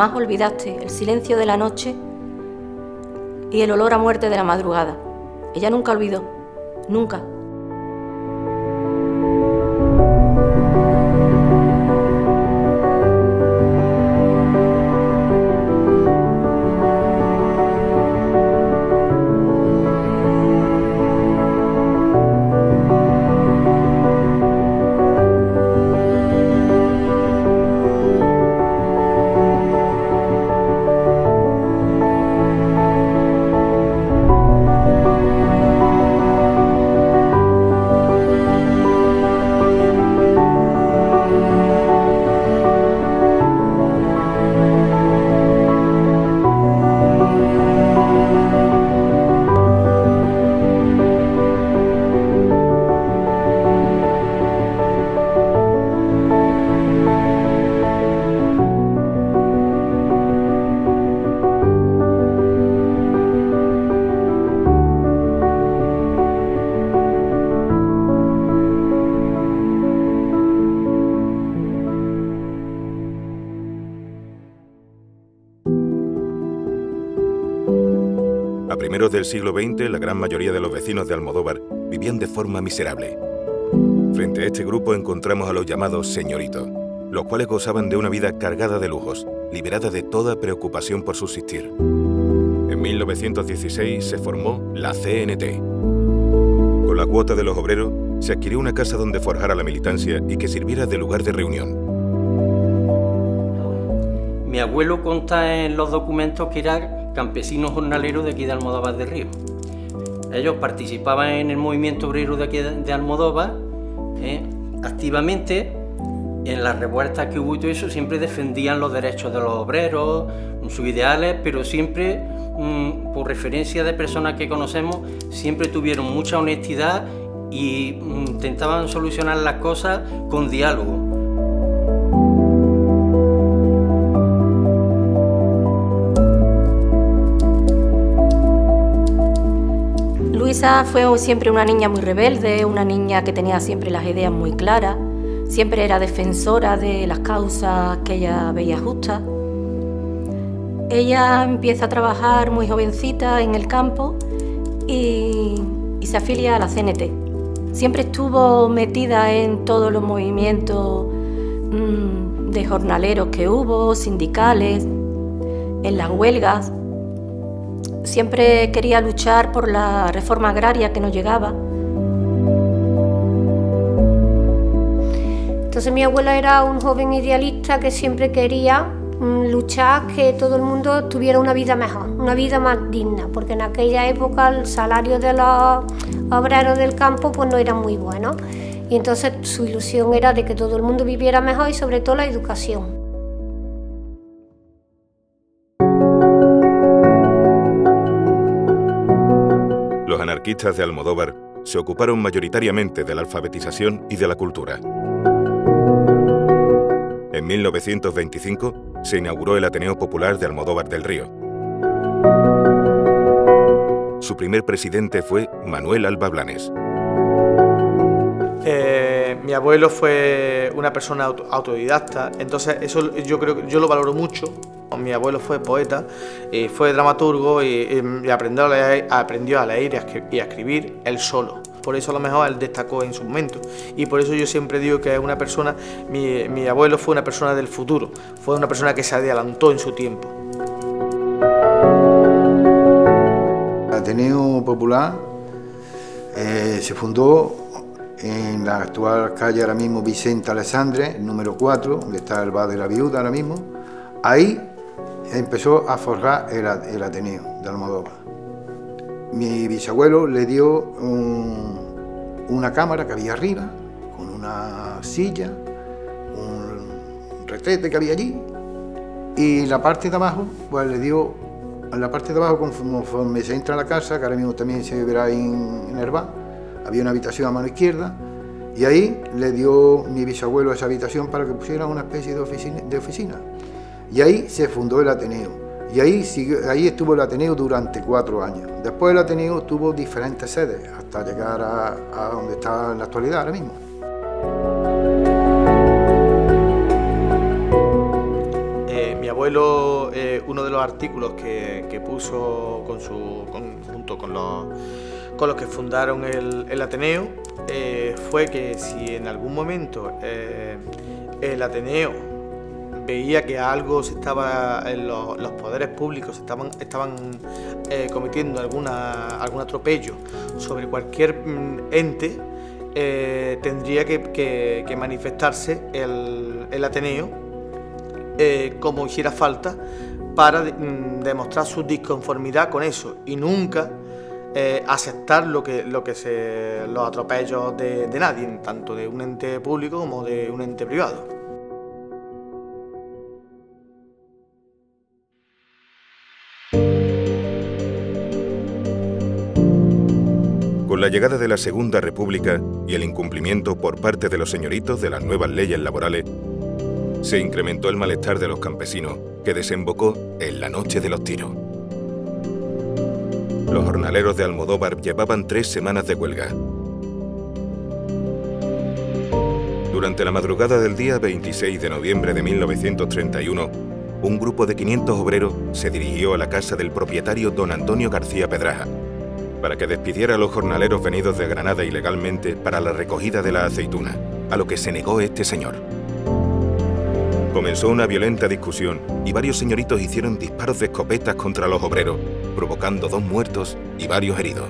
Jamás olvidaste el silencio de la noche y el olor a muerte de la madrugada. Ella nunca olvidó, nunca. Del siglo XX, la gran mayoría de los vecinos de Almodóvar vivían de forma miserable. Frente a este grupo encontramos a los llamados señoritos, los cuales gozaban de una vida cargada de lujos, liberada de toda preocupación por subsistir. En 1916 se formó la CNT. Con la cuota de los obreros, se adquirió una casa donde forjara la militancia y que sirviera de lugar de reunión. Mi abuelo conta en los documentos que era campesinos jornaleros de aquí de Almodóvar de Río. Ellos participaban en el movimiento obrero de aquí de Almodóvar eh, activamente en las revueltas que hubo y todo eso, siempre defendían los derechos de los obreros, sus ideales, pero siempre, mm, por referencia de personas que conocemos, siempre tuvieron mucha honestidad y mm, intentaban solucionar las cosas con diálogo. Luisa fue siempre una niña muy rebelde, una niña que tenía siempre las ideas muy claras, siempre era defensora de las causas que ella veía justas. Ella empieza a trabajar muy jovencita en el campo y, se afilia a la CNT. Siempre estuvo metida en todos los movimientos mm, de jornaleros que hubo, sindicales, en las huelgas siempre quería luchar por la reforma agraria que nos llegaba. Entonces mi abuela era un joven idealista que siempre quería mm, luchar que todo el mundo tuviera una vida mejor, una vida más digna, porque en aquella época el salario de los obreros del campo pues no era muy bueno. Y entonces su ilusión era de que todo el mundo viviera mejor y sobre todo la educación. De Almodóvar se ocuparon mayoritariamente de la alfabetización y de la cultura. En 1925 se inauguró el Ateneo Popular de Almodóvar del Río. Su primer presidente fue Manuel Alba Blanes. Eh, mi abuelo fue una persona autodidacta, entonces eso yo creo yo lo valoro mucho mi abuelo fue poeta, y fue dramaturgo y, aprendió, a leer, aprendió a leer y a escribir él solo. Por eso a lo mejor él destacó en su momento. Y por eso yo siempre digo que es una persona, mi, abuelo fue una persona del futuro, fue una persona que se adelantó en su tiempo. Ateneo Popular eh, se fundó en la actual calle ahora mismo Vicente Alessandre, número 4, donde está el bar de la viuda ahora mismo. Ahí empezó a forjar el, Ateneo de Almodóvar. Mi bisabuelo le dio una cámara que había arriba, con una silla, un retrete que había allí, y la parte de abajo, pues le dio, la parte de abajo, conforme se entra a la casa, que ahora mismo también se verá en, en había una habitación a mano izquierda, y ahí le dio mi bisabuelo esa habitación para que pusiera una especie de oficina. Y ahí se fundó el Ateneo. Y ahí, ahí estuvo el Ateneo durante cuatro años. Después el Ateneo tuvo diferentes sedes hasta llegar a, donde está en la actualidad ahora mismo. Eh, mi abuelo, eh, uno de los artículos que, puso con su, junto con los, con los que fundaron el, Ateneo eh, fue que si en algún momento el Ateneo veía que algo se estaba en los, poderes públicos estaban, estaban cometiendo alguna, algún atropello sobre cualquier mm, ente, tendría que, manifestarse el, el Ateneo eh, como hiciera falta para mm, demostrar su disconformidad con eso y nunca eh, aceptar lo que, lo que se, los atropellos de nadie, tanto de un ente público como de un ente privado. Con la llegada de la Segunda República y el incumplimiento por parte de los señoritos de las nuevas leyes laborales, se incrementó el malestar de los campesinos, que desembocó en la noche de los tiros. Los jornaleros de Almodóvar llevaban tres semanas de huelga. Durante la madrugada del día 26 de noviembre de 1931, un grupo de 500 obreros se dirigió a la casa del propietario don Antonio García Pedraja para que despidiera a los jornaleros venidos de Granada ilegalmente para la recogida de la aceituna, a lo que se negó este señor. Comenzó una violenta discusión y varios señoritos hicieron disparos de escopetas contra los obreros, provocando dos muertos y varios heridos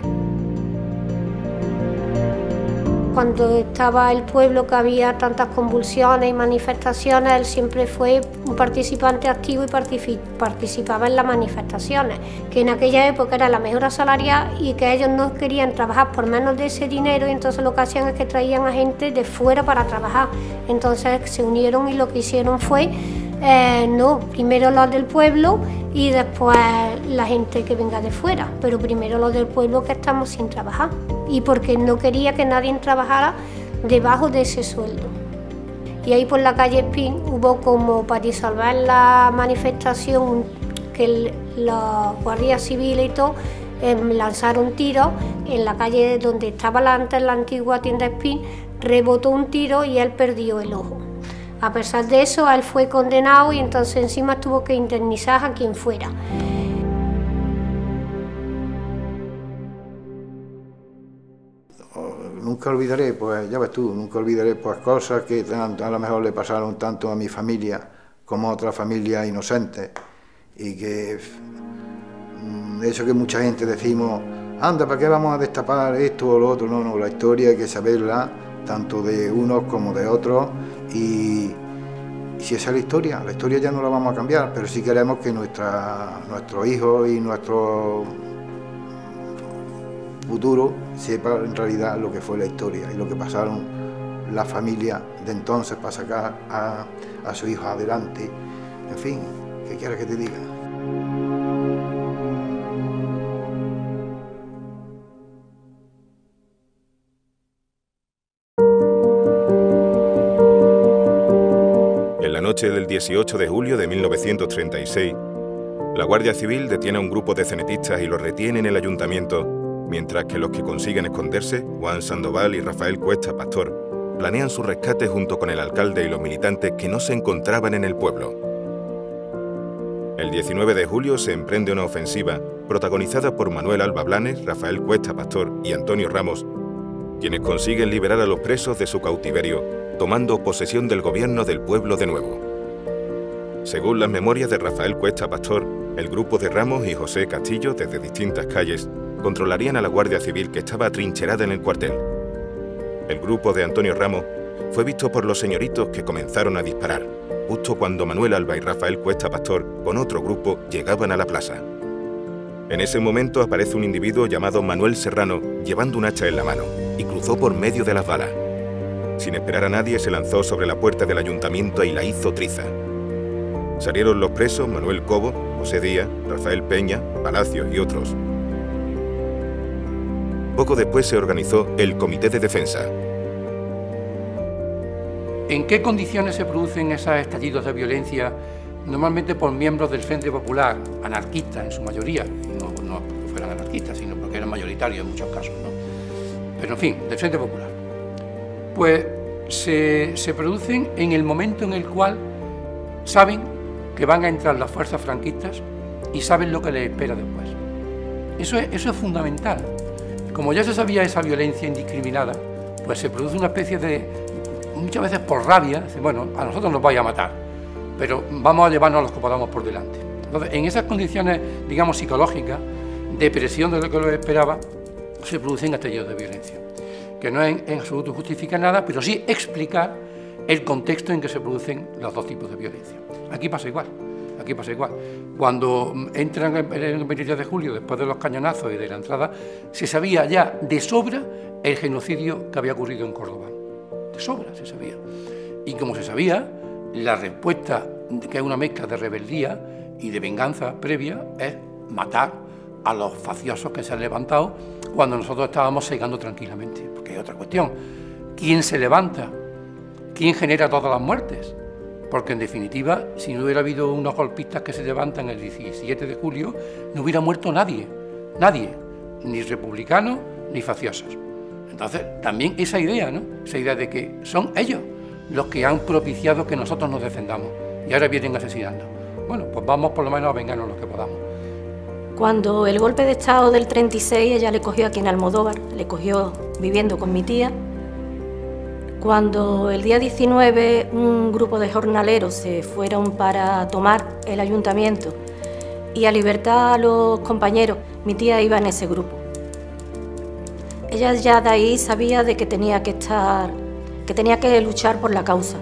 cuando estaba el pueblo que había tantas convulsiones y manifestaciones, él siempre fue un participante activo y participaba en las manifestaciones, que en aquella época era la mejor salarial y que ellos no querían trabajar por menos de ese dinero y entonces lo que hacían es que traían a gente de fuera para trabajar. Entonces se unieron y lo que hicieron fue eh, no, primero los del pueblo y después la gente que venga de fuera, pero primero los del pueblo que estamos sin trabajar y porque no quería que nadie trabajara debajo de ese sueldo. Y ahí por la calle Espín hubo como para disolver la manifestación que los guardias civiles y todo em, lanzaron tiros en la calle donde estaba antes la antigua tienda Espín, rebotó un tiro y él perdió el ojo. A pesar de eso, él fue condenado y entonces encima tuvo que indemnizar a quien fuera. Nunca olvidaré, pues ya ves tú, nunca olvidaré pues cosas que a lo mejor le pasaron tanto a mi familia como a otras familias inocentes y que mm, eso que mucha gente decimos, anda, ¿para qué vamos a destapar esto o lo otro? No, no, la historia hay que saberla tanto de unos como de otros. Y, si esa es la historia, la historia ya no la vamos a cambiar, pero sí queremos que nuestros hijos y nuestro futuro sepa en realidad lo que fue la historia y lo que pasaron las familias de entonces para sacar a, a su hijo adelante. En fin, ¿qué quieres que te diga? noche del 18 de julio de 1936, la Guardia Civil detiene a un grupo de cenetistas y los retiene en el ayuntamiento, mientras que los que consiguen esconderse, Juan Sandoval y Rafael Cuesta Pastor, planean su rescate junto con el alcalde y los militantes que no se encontraban en el pueblo. El 19 de julio se emprende una ofensiva protagonizada por Manuel Alba Blanes, Rafael Cuesta Pastor y Antonio Ramos, quienes consiguen liberar a los presos de su cautiverio tomando posesión del gobierno del pueblo de nuevo. Según las memorias de Rafael Cuesta Pastor, el grupo de Ramos y José Castillo desde distintas calles controlarían a la Guardia Civil que estaba atrincherada en el cuartel. El grupo de Antonio Ramos fue visto por los señoritos que comenzaron a disparar, justo cuando Manuel Alba y Rafael Cuesta Pastor, con otro grupo, llegaban a la plaza. En ese momento aparece un individuo llamado Manuel Serrano llevando un hacha en la mano y cruzó por medio de las balas. Sin esperar a nadie, se lanzó sobre la puerta del ayuntamiento y la hizo triza. Salieron los presos Manuel Cobo, José Díaz, Rafael Peña, Palacios y otros. Poco después se organizó el Comité de Defensa. ¿En qué condiciones se producen esos estallidos de violencia? Normalmente por miembros del Frente Popular, anarquistas en su mayoría, no, porque fueran anarquistas, sino porque eran mayoritarios en muchos casos, ¿no? Pero en fin, del Frente Popular pues se, producen en el momento en el cual saben que van a entrar las fuerzas franquistas y saben lo que les espera después. Eso es, eso es fundamental. Como ya se sabía esa violencia indiscriminada, pues se produce una especie de, muchas veces por rabia, bueno, a nosotros nos vaya a matar, pero vamos a llevarnos a los que podamos por delante. Entonces, en esas condiciones, digamos, psicológicas, de presión de lo que lo esperaba, se producen estallidos de violencia, que no en, en absoluto justifica nada, pero sí explicar el contexto en que se producen los dos tipos de violencia. Aquí pasa igual. Aquí pasa igual. Cuando entran en el 23 de julio, después de los cañonazos y de la entrada, se sabía ya de sobra el genocidio que había ocurrido en Córdoba. De sobra se sabía. Y como se sabía, la respuesta, que es una mezcla de rebeldía y de venganza previa, es matar a los faciosos que se han levantado cuando nosotros estábamos segando tranquilamente. Porque hay otra cuestión. ¿Quién se levanta? ¿Quién genera todas las muertes? Porque en definitiva, si no hubiera habido unos golpistas que se levantan el 17 de julio, no hubiera muerto nadie, nadie, ni republicanos ni faciosos. Entonces, también esa idea, ¿no? Esa idea de que son ellos los que han propiciado que nosotros nos defendamos y ahora vienen asesinando. Bueno, pues vamos por lo menos a vengarnos los que podamos. Cuando el golpe de Estado del 36 ella le cogió aquí en Almodóvar, le cogió viviendo con mi tía, cuando el día 19 un grupo de jornaleros se fueron para tomar el ayuntamiento y a libertad a los compañeros, mi tía iba en ese grupo. Ella ya de ahí sabía de que tenía que estar, que tenía que luchar por la causa.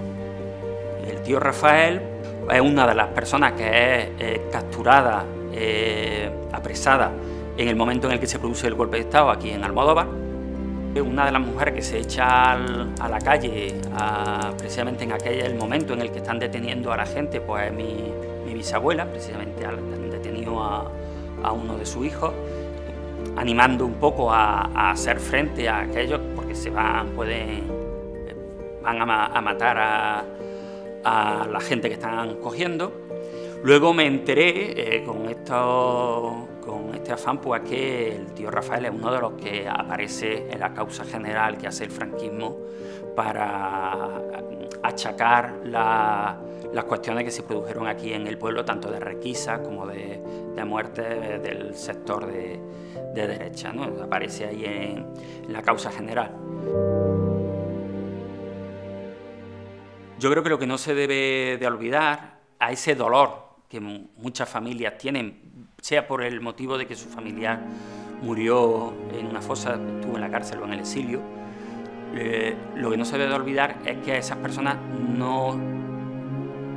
El tío Rafael es una de las personas que es eh, capturada, eh, apresada en el momento en el que se produce el golpe de Estado aquí en Almodóvar una de las mujeres que se echa a la calle, precisamente en aquel el momento en el que están deteniendo a la gente, pues es mi, bisabuela, precisamente han detenido a, uno de sus hijos, animando un poco a, hacer frente a aquellos, porque se van, pueden, van a, matar a, la gente que están cogiendo. Luego me enteré eh, con estos este afán, pues que el tío Rafael es uno de los que aparece en la causa general que hace el franquismo para achacar las cuestiones que se produjeron aquí en el pueblo, tanto de requisa como de, muerte del sector de, derecha. Aparece ahí en, la causa general. Yo creo que lo que no se debe de olvidar a ese dolor que muchas familias tienen sea por el motivo de que su familiar murió en una fosa, estuvo en la cárcel o en el exilio, eh, lo que no se debe olvidar es que esas personas no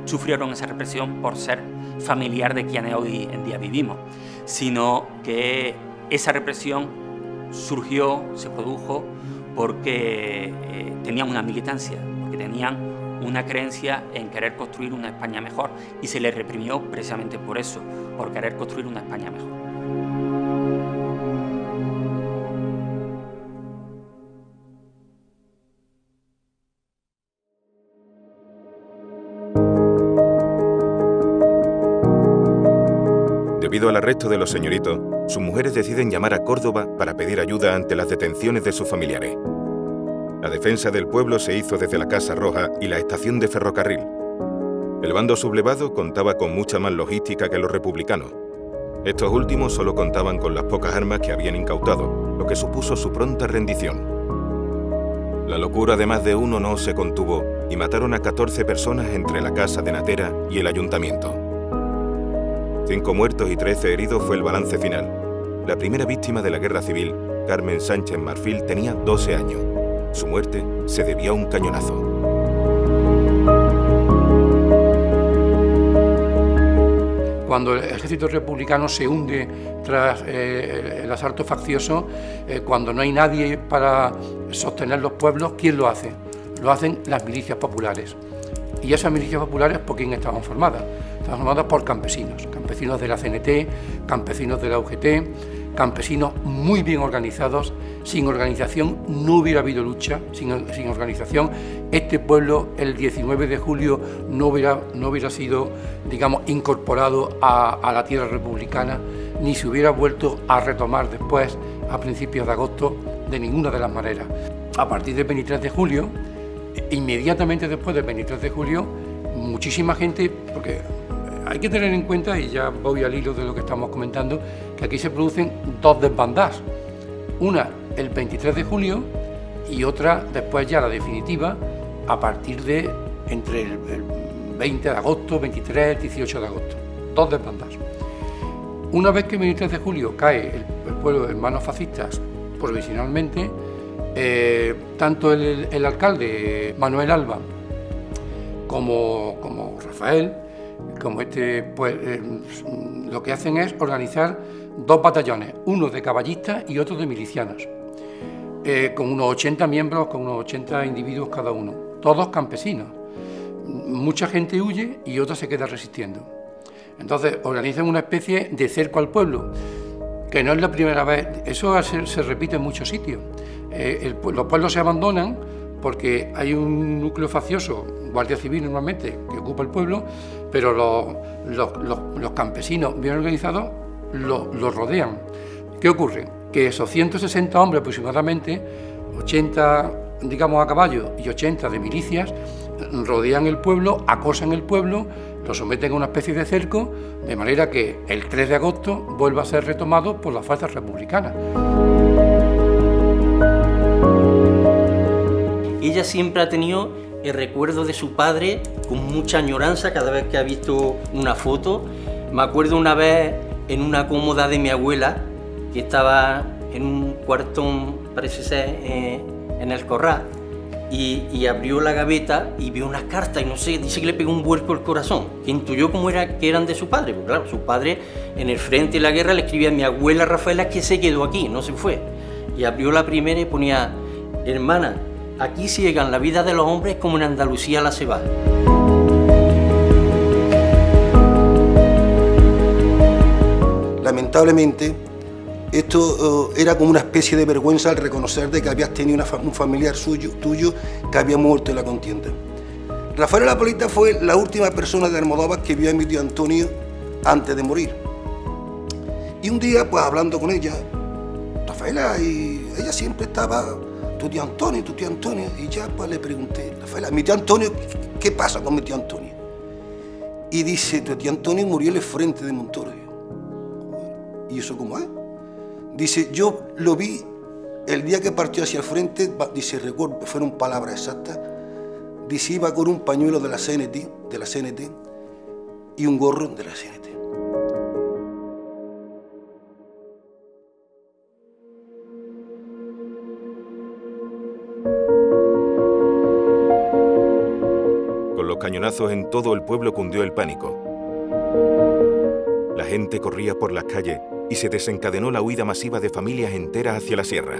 sufrieron esa represión por ser familiar de quienes hoy en día vivimos, sino que esa represión surgió, se produjo porque eh, tenían una militancia, porque tenían una creencia en querer construir una España mejor y se le reprimió precisamente por eso, por querer construir una España mejor. Debido al arresto de los señoritos, sus mujeres deciden llamar a Córdoba para pedir ayuda ante las detenciones de sus familiares. La defensa del pueblo se hizo desde la Casa Roja y la estación de ferrocarril. El bando sublevado contaba con mucha más logística que los republicanos. Estos últimos solo contaban con las pocas armas que habían incautado, lo que supuso su pronta rendición. La locura de más de uno no se contuvo y mataron a 14 personas entre la casa de Natera y el ayuntamiento. Cinco muertos y 13 heridos fue el balance final. La primera víctima de la guerra civil, Carmen Sánchez Marfil, tenía 12 años. Su muerte se debía a un cañonazo. Cuando el ejército republicano se hunde tras eh, el asalto faccioso, eh, cuando no hay nadie para sostener los pueblos, ¿quién lo hace? Lo hacen las milicias populares. Y esas milicias populares, ¿por quién estaban formadas? Estaban formadas por campesinos, campesinos de la CNT, campesinos de la UGT, campesinos muy bien organizados. Sin organización no hubiera habido lucha, sin, organización este pueblo el 19 de julio no hubiera, no hubiera sido, digamos, incorporado a, la tierra republicana, ni se hubiera vuelto a retomar después, a principios de agosto, de ninguna de las maneras. A partir del 23 de julio, inmediatamente después del 23 de julio, muchísima gente, porque hay que tener en cuenta, y ya voy al hilo de lo que estamos comentando, que aquí se producen dos desbandadas. Una el 23 de julio y otra después ya la definitiva a partir de entre el, 20 de agosto, 23, 18 de agosto. Dos desbandadas. Una vez que el 23 de julio cae el, pueblo de manos fascistas provisionalmente, eh, tanto el, alcalde Manuel Alba como, como Rafael, como este, pues eh, lo que hacen es organizar dos batallones, uno de caballistas y otro de milicianos, eh, con unos 80 miembros, con unos 80 individuos cada uno, todos campesinos. Mucha gente huye y otra se queda resistiendo. Entonces organizan una especie de cerco al pueblo, que no es la primera vez, eso se, repite en muchos sitios. Eh, los pueblos se abandonan porque hay un núcleo facioso, Guardia Civil normalmente, que ocupa el pueblo, pero los, campesinos bien organizados lo, rodean. ¿Qué ocurre? Que esos 160 hombres aproximadamente, 80 digamos a caballo y 80 de milicias, rodean el pueblo, acosan el pueblo, lo someten a una especie de cerco, de manera que el 3 de agosto vuelva a ser retomado por las fuerzas republicanas. Ella siempre ha tenido el recuerdo de su padre con mucha añoranza cada vez que ha visto una foto. Me acuerdo una vez en una cómoda de mi abuela, que estaba en un cuartón, parece ser, eh, en el corral, y, abrió la gaveta y vio unas cartas y no sé, dice que le pegó un vuelco al corazón, que intuyó cómo era que eran de su padre, porque claro, su padre en el frente de la guerra le escribía a mi abuela Rafaela que se quedó aquí, no se fue. Y abrió la primera y ponía, hermana, aquí ciegan la vida de los hombres como en Andalucía la va. Lamentablemente, esto eh, era como una especie de vergüenza al reconocer de que habías tenido un familiar suyo, tuyo que había muerto en la contienda. Rafael Apolita fue la última persona de Almodóvar que vio a mi tío Antonio antes de morir. Y un día, pues hablando con ella, Rafaela, y ella siempre estaba, tu tío Antonio, tu tío Antonio, y ya pues le pregunté, Rafaela, mi tío Antonio, ¿qué pasa con mi tío Antonio? Y dice, tu tío Antonio murió en el frente de Montoro. ¿Y eso cómo es? Dice, yo lo vi el día que partió hacia el frente, dice, recuerdo, fueron palabras exactas, dice, iba con un pañuelo de la CNT, de la CNT y un gorro de la CNT. Con los cañonazos en todo el pueblo cundió el pánico. La gente corría por las calles y se desencadenó la huida masiva de familias enteras hacia la sierra.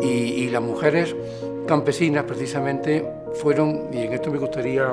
Y, las mujeres campesinas precisamente fueron, y en esto me gustaría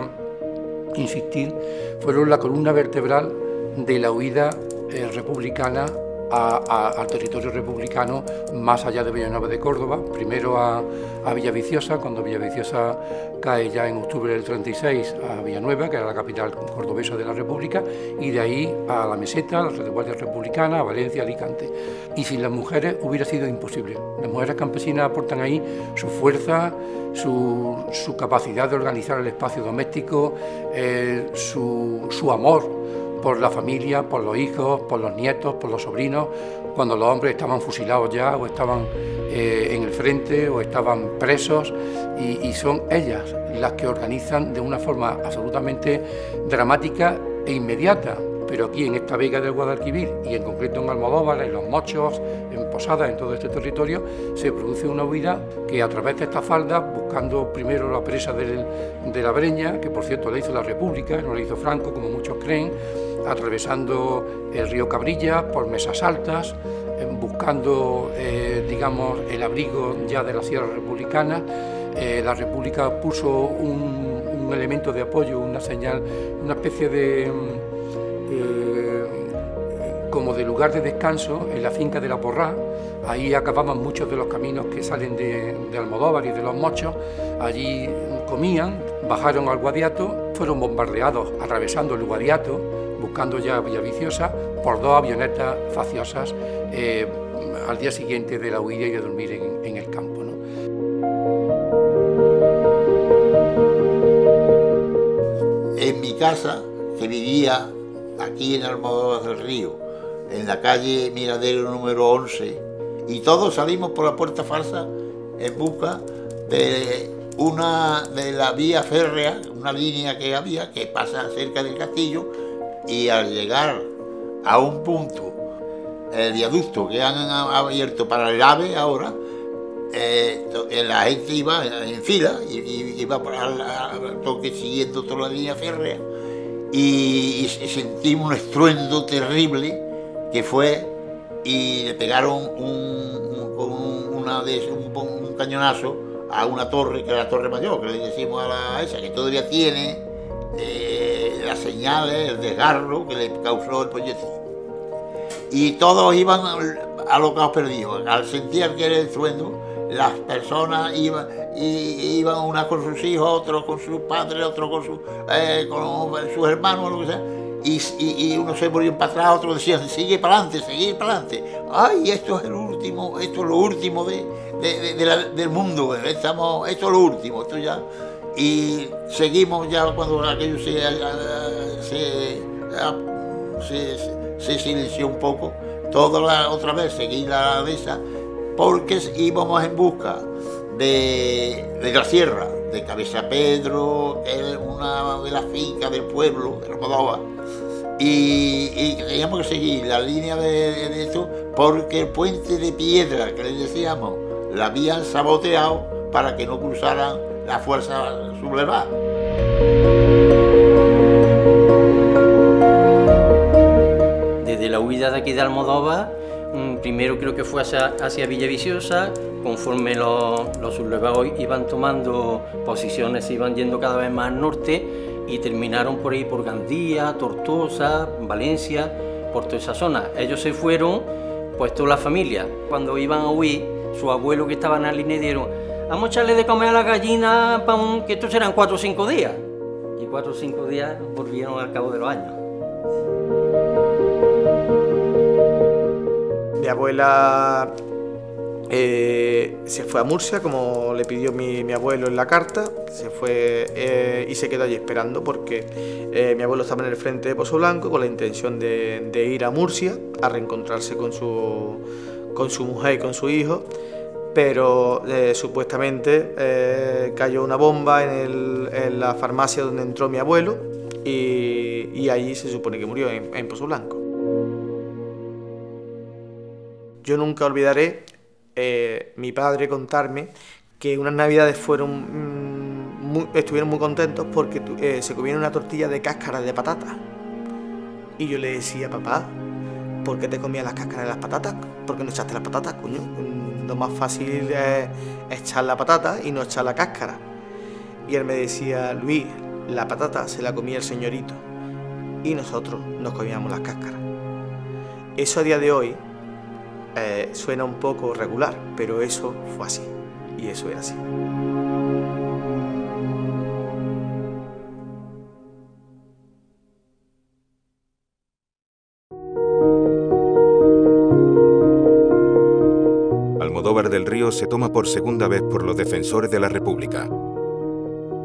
insistir, fueron la columna vertebral de la huida eh, republicana al territorio republicano más allá de Villanueva de Córdoba, primero a, a Villaviciosa, cuando Villaviciosa cae ya en octubre del 36 a Villanueva, que era la capital cordobesa de la República, y de ahí a la meseta, a la Guardia Republicana, a Valencia, Alicante. Y sin las mujeres hubiera sido imposible. Las mujeres campesinas aportan ahí su fuerza, su, capacidad de organizar el espacio doméstico, eh, su amor por la familia, por los hijos, por los nietos, por los sobrinos, cuando los hombres estaban fusilados ya o estaban eh, en el frente o estaban presos y, son ellas las que organizan de una forma absolutamente dramática e inmediata pero aquí en esta vega del Guadalquivir y en concreto en Almodóvar, en Los Mochos, en Posadas, en todo este territorio, se produce una huida que a través de esta falda, buscando primero la presa de la Breña, que por cierto la hizo la República, no la hizo Franco, como muchos creen, atravesando el río Cabrilla por mesas altas, buscando, eh, digamos, el abrigo ya de la Sierra Republicana. Eh, la República puso un, elemento de apoyo, una señal, una especie de como de lugar de descanso en la finca de la Porrá. Ahí acababan muchos de los caminos que salen de, de Almodóvar y de los Mochos. Allí comían, bajaron al Guadiato, fueron bombardeados atravesando el Guadiato buscando ya Villaviciosa por dos avionetas faciosas eh, al día siguiente de la huida y de dormir en, el campo. en mi casa, que vivía aquí en Almodóvar del Río, en la calle Miradero número 11, y todos salimos por la puerta falsa en busca de una de la vía férrea, una línea que había que pasa cerca del castillo, y al llegar a un punto, el viaducto que han abierto para el AVE ahora, eh, la gente iba en fila, iba al toque siguiendo toda la línea férrea, y, sentimos un estruendo terrible que fue y le pegaron un, cañonazo a una torre, que era la torre mayor, que le decimos a la esa, que todavía tiene eh, las señales, el desgarro que le causó el proyectil. Y todos iban alocados perdidos. Al sentir que era el estruendo, las personas iban, y, iban unas con sus hijos, otros con sus padres, otros con, su, eh, con sus hermanos, lo que sea, y, y, unos se volvían para atrás, otros decían, sigue para adelante, sigue para adelante. Ay, esto es el último, esto es lo último de, del mundo, estamos, esto es lo último, esto ya. Y seguimos ya cuando aquello se, se, se, se silenció un poco, toda la, otra vez seguí la mesa porque íbamos en busca de, de la sierra, de Cabeza Pedro, una de las fincas del pueblo de Almodóvar. Y, teníamos que seguir la línea de, esto porque el puente de piedra que les decíamos la habían saboteado para que no cruzaran la fuerza sublevada. Desde la huida de aquí de Almodóvar primero creo que fue hacia, hacia Villaviciosa, conforme los, los sublevados iban tomando posiciones, se iban yendo cada vez más al norte y terminaron por ahí por Gandía, Tortosa, Valencia, por toda esa zona. Ellos se fueron, pues toda la familia. Cuando iban a huir, su abuelo que estaba en la línea dijeron, vamos a echarle de comer a la gallina, que estos serán cuatro o cinco días. Y cuatro o cinco días volvieron al cabo de los años. Mi abuela eh, se fue a Murcia, como le pidió mi, abuelo en la carta, se fue eh, y se quedó allí esperando porque eh, mi abuelo estaba en el frente de Pozo Blanco con la intención de, ir a Murcia a reencontrarse con su, con su mujer y con su hijo, pero supuestamente cayó una bomba en, la farmacia donde entró mi abuelo y, allí se supone que murió en, en Pozo Blanco. Yo nunca olvidaré eh, mi padre contarme que unas navidades fueron mm, estuvieron muy contentos porque eh, se comieron una tortilla de cáscaras de patata. Y yo le decía, papá, ¿por qué te comías las cáscaras de las patatas? ¿Por qué no echaste las patatas, coño? Mm, lo más fácil es echar la patata y no echar la cáscara. Y él me decía, Luis, la patata se la comía el señorito y nosotros nos comíamos las cáscaras. Eso a día de hoy eh, suena un poco regular, pero eso fue así, y eso era así. Almodóvar del Río se toma por segunda vez por los defensores de la República.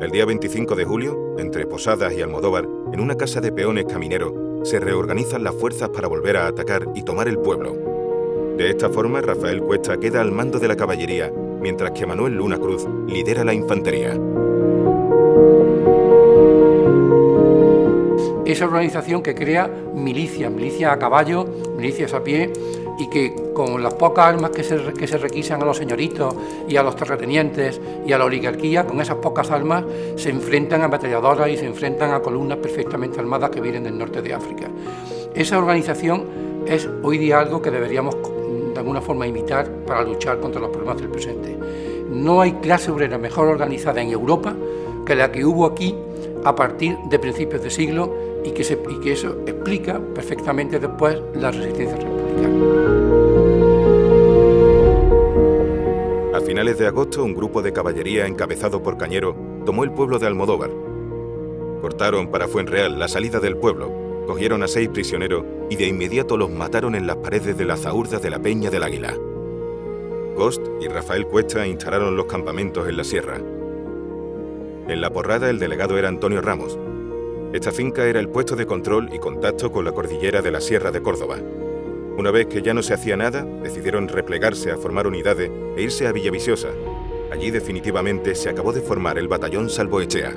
El día 25 de julio, entre Posadas y Almodóvar, en una casa de peones camineros, se reorganizan las fuerzas para volver a atacar y tomar el pueblo. De esta forma, Rafael Cuesta queda al mando de la caballería, mientras que Manuel Luna Cruz lidera la infantería. Esa organización que crea milicia, milicia a caballo, milicias a pie, y que con las pocas armas que se, que se requisan a los señoritos y a los terratenientes y a la oligarquía, con esas pocas armas se enfrentan a batelladoras y se enfrentan a columnas perfectamente armadas que vienen del norte de África. Esa organización es hoy día algo que deberíamos de alguna forma imitar para luchar contra los problemas del presente. No hay clase obrera mejor organizada en Europa que la que hubo aquí a partir de principios de siglo y que, y que eso explica perfectamente después la resistencia republicana. A finales de agosto, un grupo de caballería encabezado por Cañero tomó el pueblo de Almodóvar. Cortaron para Fuenreal la salida del pueblo Cogieron a seis prisioneros y de inmediato los mataron en las paredes de la zaurda de la Peña del Águila. Ghost y Rafael Cuesta instalaron los campamentos en la sierra. En la porrada el delegado era Antonio Ramos. Esta finca era el puesto de control y contacto con la cordillera de la Sierra de Córdoba. Una vez que ya no se hacía nada, decidieron replegarse a formar unidades e irse a Villaviciosa. Allí definitivamente se acabó de formar el batallón Salvoechea.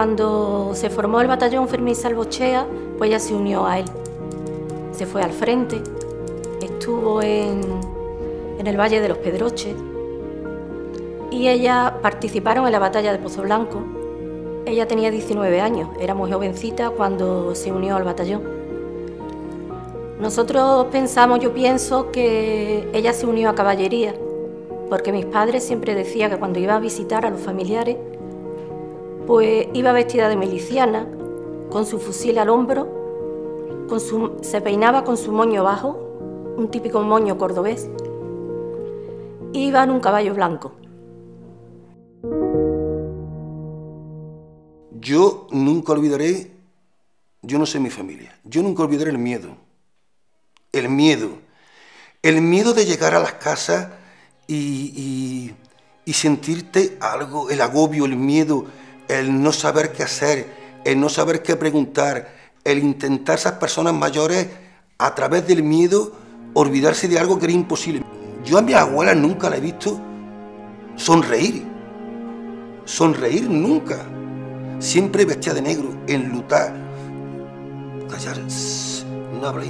Cuando se formó el batallón Fermín Salvochea, pues ella se unió a él. Se fue al frente, estuvo en, el Valle de los Pedroches y ella participaron en la batalla de Pozo Blanco. Ella tenía 19 años, era muy jovencita cuando se unió al batallón. Nosotros pensamos, yo pienso que ella se unió a caballería, porque mis padres siempre decían que cuando iba a visitar a los familiares, pues iba vestida de miliciana, con su fusil al hombro, con su, se peinaba con su moño bajo, un típico moño cordobés, iba en un caballo blanco. Yo nunca olvidaré, yo no sé mi familia, yo nunca olvidaré el miedo, el miedo, el miedo de llegar a las casas y, y sentirte algo, el agobio, el miedo, el no saber qué hacer, el no saber qué preguntar, el intentar esas personas mayores a través del miedo olvidarse de algo que era imposible. Yo a mi abuela nunca la he visto sonreír, sonreír nunca, siempre vestida de negro, enlutar, callar, no hablar.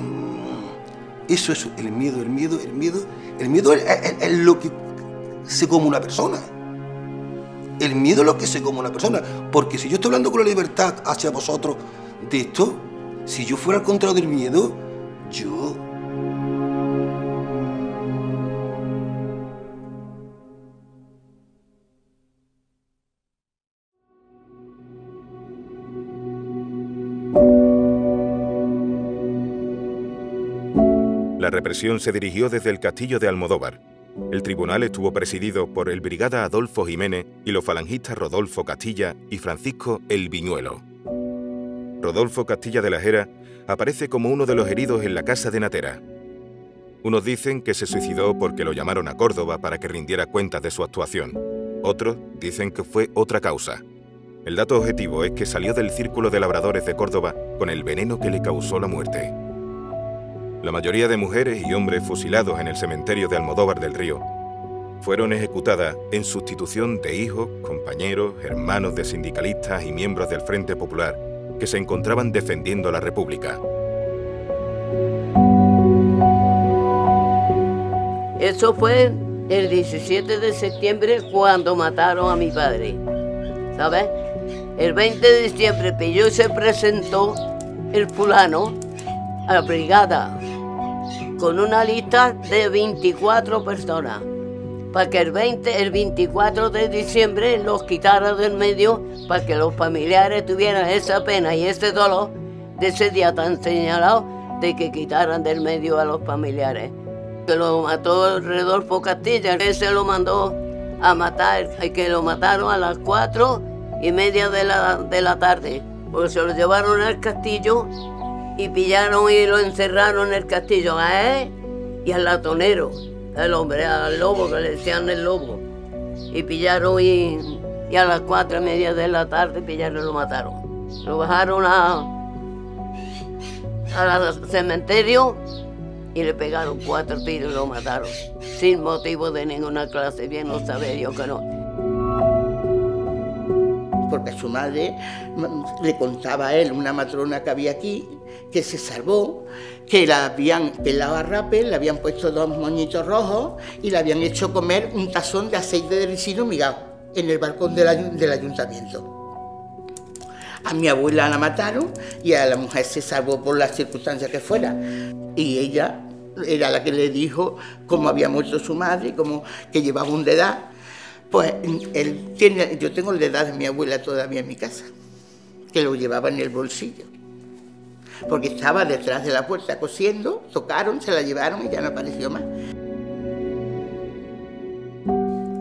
Eso es el miedo, el miedo, el miedo, el miedo es lo que se come una persona. El miedo es lo que se come una persona. Porque si yo estoy hablando con la libertad hacia vosotros de esto, si yo fuera al contrario del miedo, yo... La represión se dirigió desde el castillo de Almodóvar, el tribunal estuvo presidido por el brigada Adolfo Jiménez y los falangistas Rodolfo Castilla y Francisco El Viñuelo. Rodolfo Castilla de la Jera aparece como uno de los heridos en la casa de Natera. Unos dicen que se suicidó porque lo llamaron a Córdoba para que rindiera cuentas de su actuación. Otros dicen que fue otra causa. El dato objetivo es que salió del Círculo de Labradores de Córdoba con el veneno que le causó la muerte. La mayoría de mujeres y hombres fusilados en el cementerio de Almodóvar del Río fueron ejecutadas en sustitución de hijos, compañeros, hermanos de sindicalistas y miembros del Frente Popular que se encontraban defendiendo la República. Eso fue el 17 de septiembre cuando mataron a mi padre. ¿Sabes? El 20 de diciembre Pillo se presentó el fulano a la brigada con una lista de 24 personas para que el, 20, el 24 de diciembre los quitara del medio para que los familiares tuvieran esa pena y ese dolor de ese día tan señalado de que quitaran del medio a los familiares. Que lo mató Rodolfo Castilla, que se lo mandó a matar, que lo mataron a las 4 y media de la, de la tarde, porque se lo llevaron al castillo y pillaron y lo encerraron en el castillo a él y al latonero, el hombre, al lobo, que le decían el lobo. Y pillaron y, a las cuatro y media de la tarde pillaron y lo mataron. Lo bajaron al cementerio y le pegaron cuatro tiros y lo mataron. Sin motivo de ninguna clase, bien no sabía yo que no porque su madre le contaba a él, una matrona que había aquí, que se salvó, que la habían pelado a rape, le habían puesto dos moñitos rojos y le habían hecho comer un tazón de aceite de ricino migado en el balcón del, del ayuntamiento. A mi abuela la mataron y a la mujer se salvó por las circunstancias que fuera. Y ella era la que le dijo cómo había muerto su madre, cómo que llevaba un de edad. Pues él tiene, yo tengo la edad de mi abuela todavía en mi casa, que lo llevaba en el bolsillo. Porque estaba detrás de la puerta cosiendo, tocaron, se la llevaron y ya no apareció más.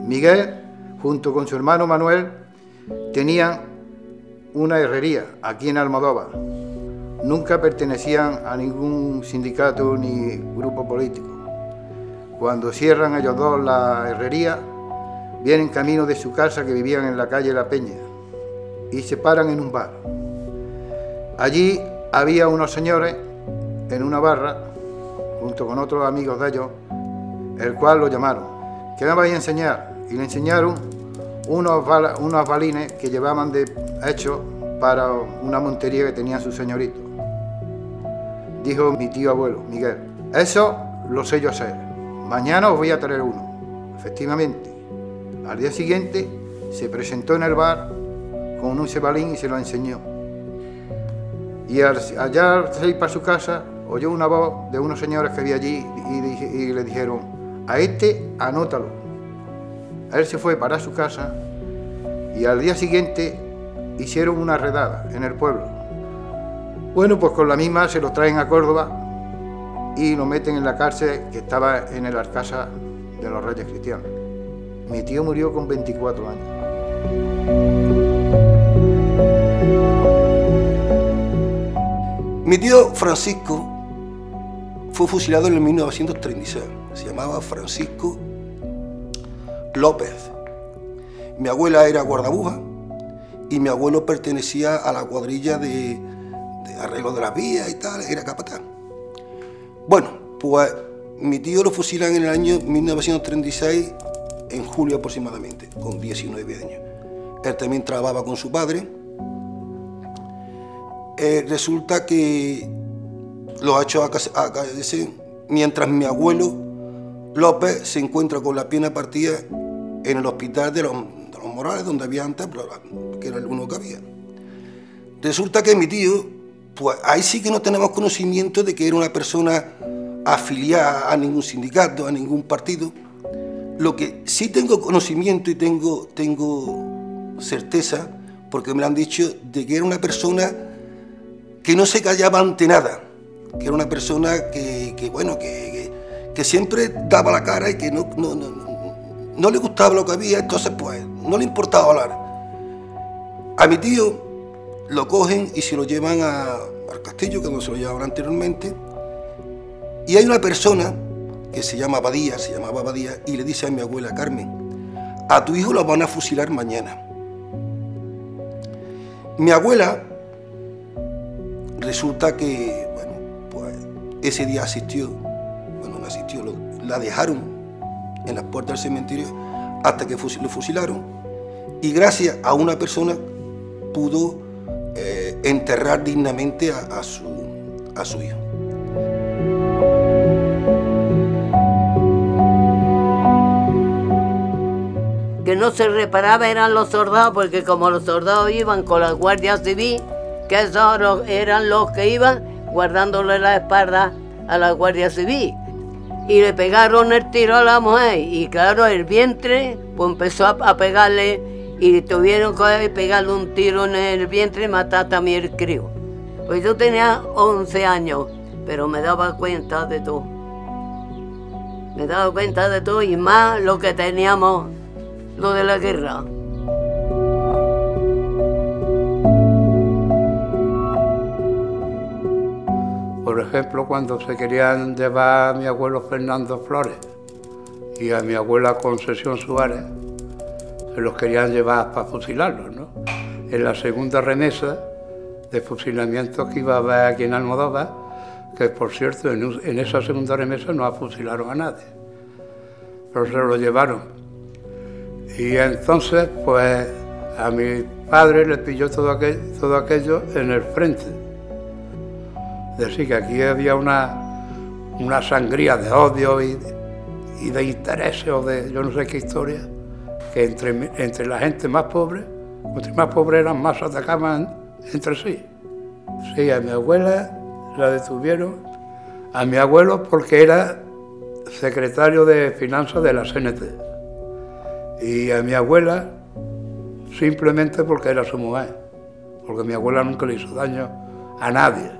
Miguel, junto con su hermano Manuel, tenían una herrería aquí en Almodóvar. Nunca pertenecían a ningún sindicato ni grupo político. Cuando cierran ellos dos la herrería, vienen camino de su casa que vivían en la calle La Peña y se paran en un bar. Allí había unos señores en una barra, junto con otros amigos de ellos, el cual lo llamaron. ¿Qué me vais a enseñar? Y le enseñaron unos, unos balines que llevaban de hecho para una montería que tenía su señorito. Dijo mi tío abuelo, Miguel, eso lo sé yo hacer. Mañana os voy a traer uno. Efectivamente, al día siguiente se presentó en el bar con un cebalín y se lo enseñó. Y al, allá al para su casa oyó una voz de unos señores que había allí y, le dijeron, a este anótalo. Él se fue para su casa y al día siguiente hicieron una redada en el pueblo. Bueno, pues con la misma se lo traen a Córdoba y lo meten en la cárcel que estaba en el Arcasa de los Reyes Cristianos. Mi tío murió con 24 años. Mi tío Francisco fue fusilado en el 1936. Se llamaba Francisco López. Mi abuela era guardabuja y mi abuelo pertenecía a la cuadrilla de, arreglo de las vías y tal, era capatán. Bueno, pues mi tío lo fusilan en el año 1936, en julio aproximadamente, con 19 años. Él también trabajaba con su padre. Eh, resulta que lo ha hecho a, mientras mi abuelo López se encuentra con la pierna partida en el hospital de los, Morales, donde había antes, que era el uno que había. Resulta que mi tío, pues ahí sí que no tenemos conocimiento de que era una persona afiliada a ningún sindicato, a ningún partido. Lo que sí tengo conocimiento y tengo, tengo certeza, porque me lo han dicho, de que era una persona que no se callaba ante nada, que era una persona que, bueno, que, que, siempre daba la cara y que no, no, no, no, le gustaba lo que había, entonces pues no le importaba hablar. A mi tío lo cogen y se lo llevan al castillo, que no se lo llevaban anteriormente, y hay una persona que se llama Badía, se llamaba Badía, y le dice a mi abuela Carmen, a tu hijo lo van a fusilar mañana. Mi abuela resulta que, bueno, pues ese día asistió, bueno, no asistió, la dejaron en las puertas del cementerio hasta que lo fusilaron y gracias a una persona pudo eh, enterrar dignamente a, su, a su hijo. No se reparaba eran los soldados, porque como los soldados iban con la Guardia Civil, que esos eran los que iban guardándole la espalda a la Guardia Civil. Y le pegaron el tiro a la mujer y claro, el vientre pues empezó a, pegarle y tuvieron que pegarle un tiro en el vientre y matar también el crío. Pues yo tenía 11 años, pero me daba cuenta de todo. Me daba cuenta de todo y más lo que teníamos lo de la guerra. Por ejemplo, cuando se querían llevar a mi abuelo Fernando Flores y a mi abuela Concesión Suárez, se los querían llevar para fusilarlos, ¿no? En la segunda remesa de fusilamiento que iba a haber aquí en Almodóvar, que por cierto en, esa segunda remesa no fusilaron a nadie, pero se lo llevaron y entonces, pues, a mi padre le pilló todo aquello, todo aquello en el frente. Decir, que aquí había una, una sangría de odio y, de intereses o de yo no sé qué historia, que entre, entre la gente más pobre, entre más pobres eran, más atacaban entre sí. Sí, a mi abuela la detuvieron, a mi abuelo porque era secretario de finanzas de la CNT y a mi abuela simplemente porque era su mujer, porque mi abuela nunca le hizo daño a nadie.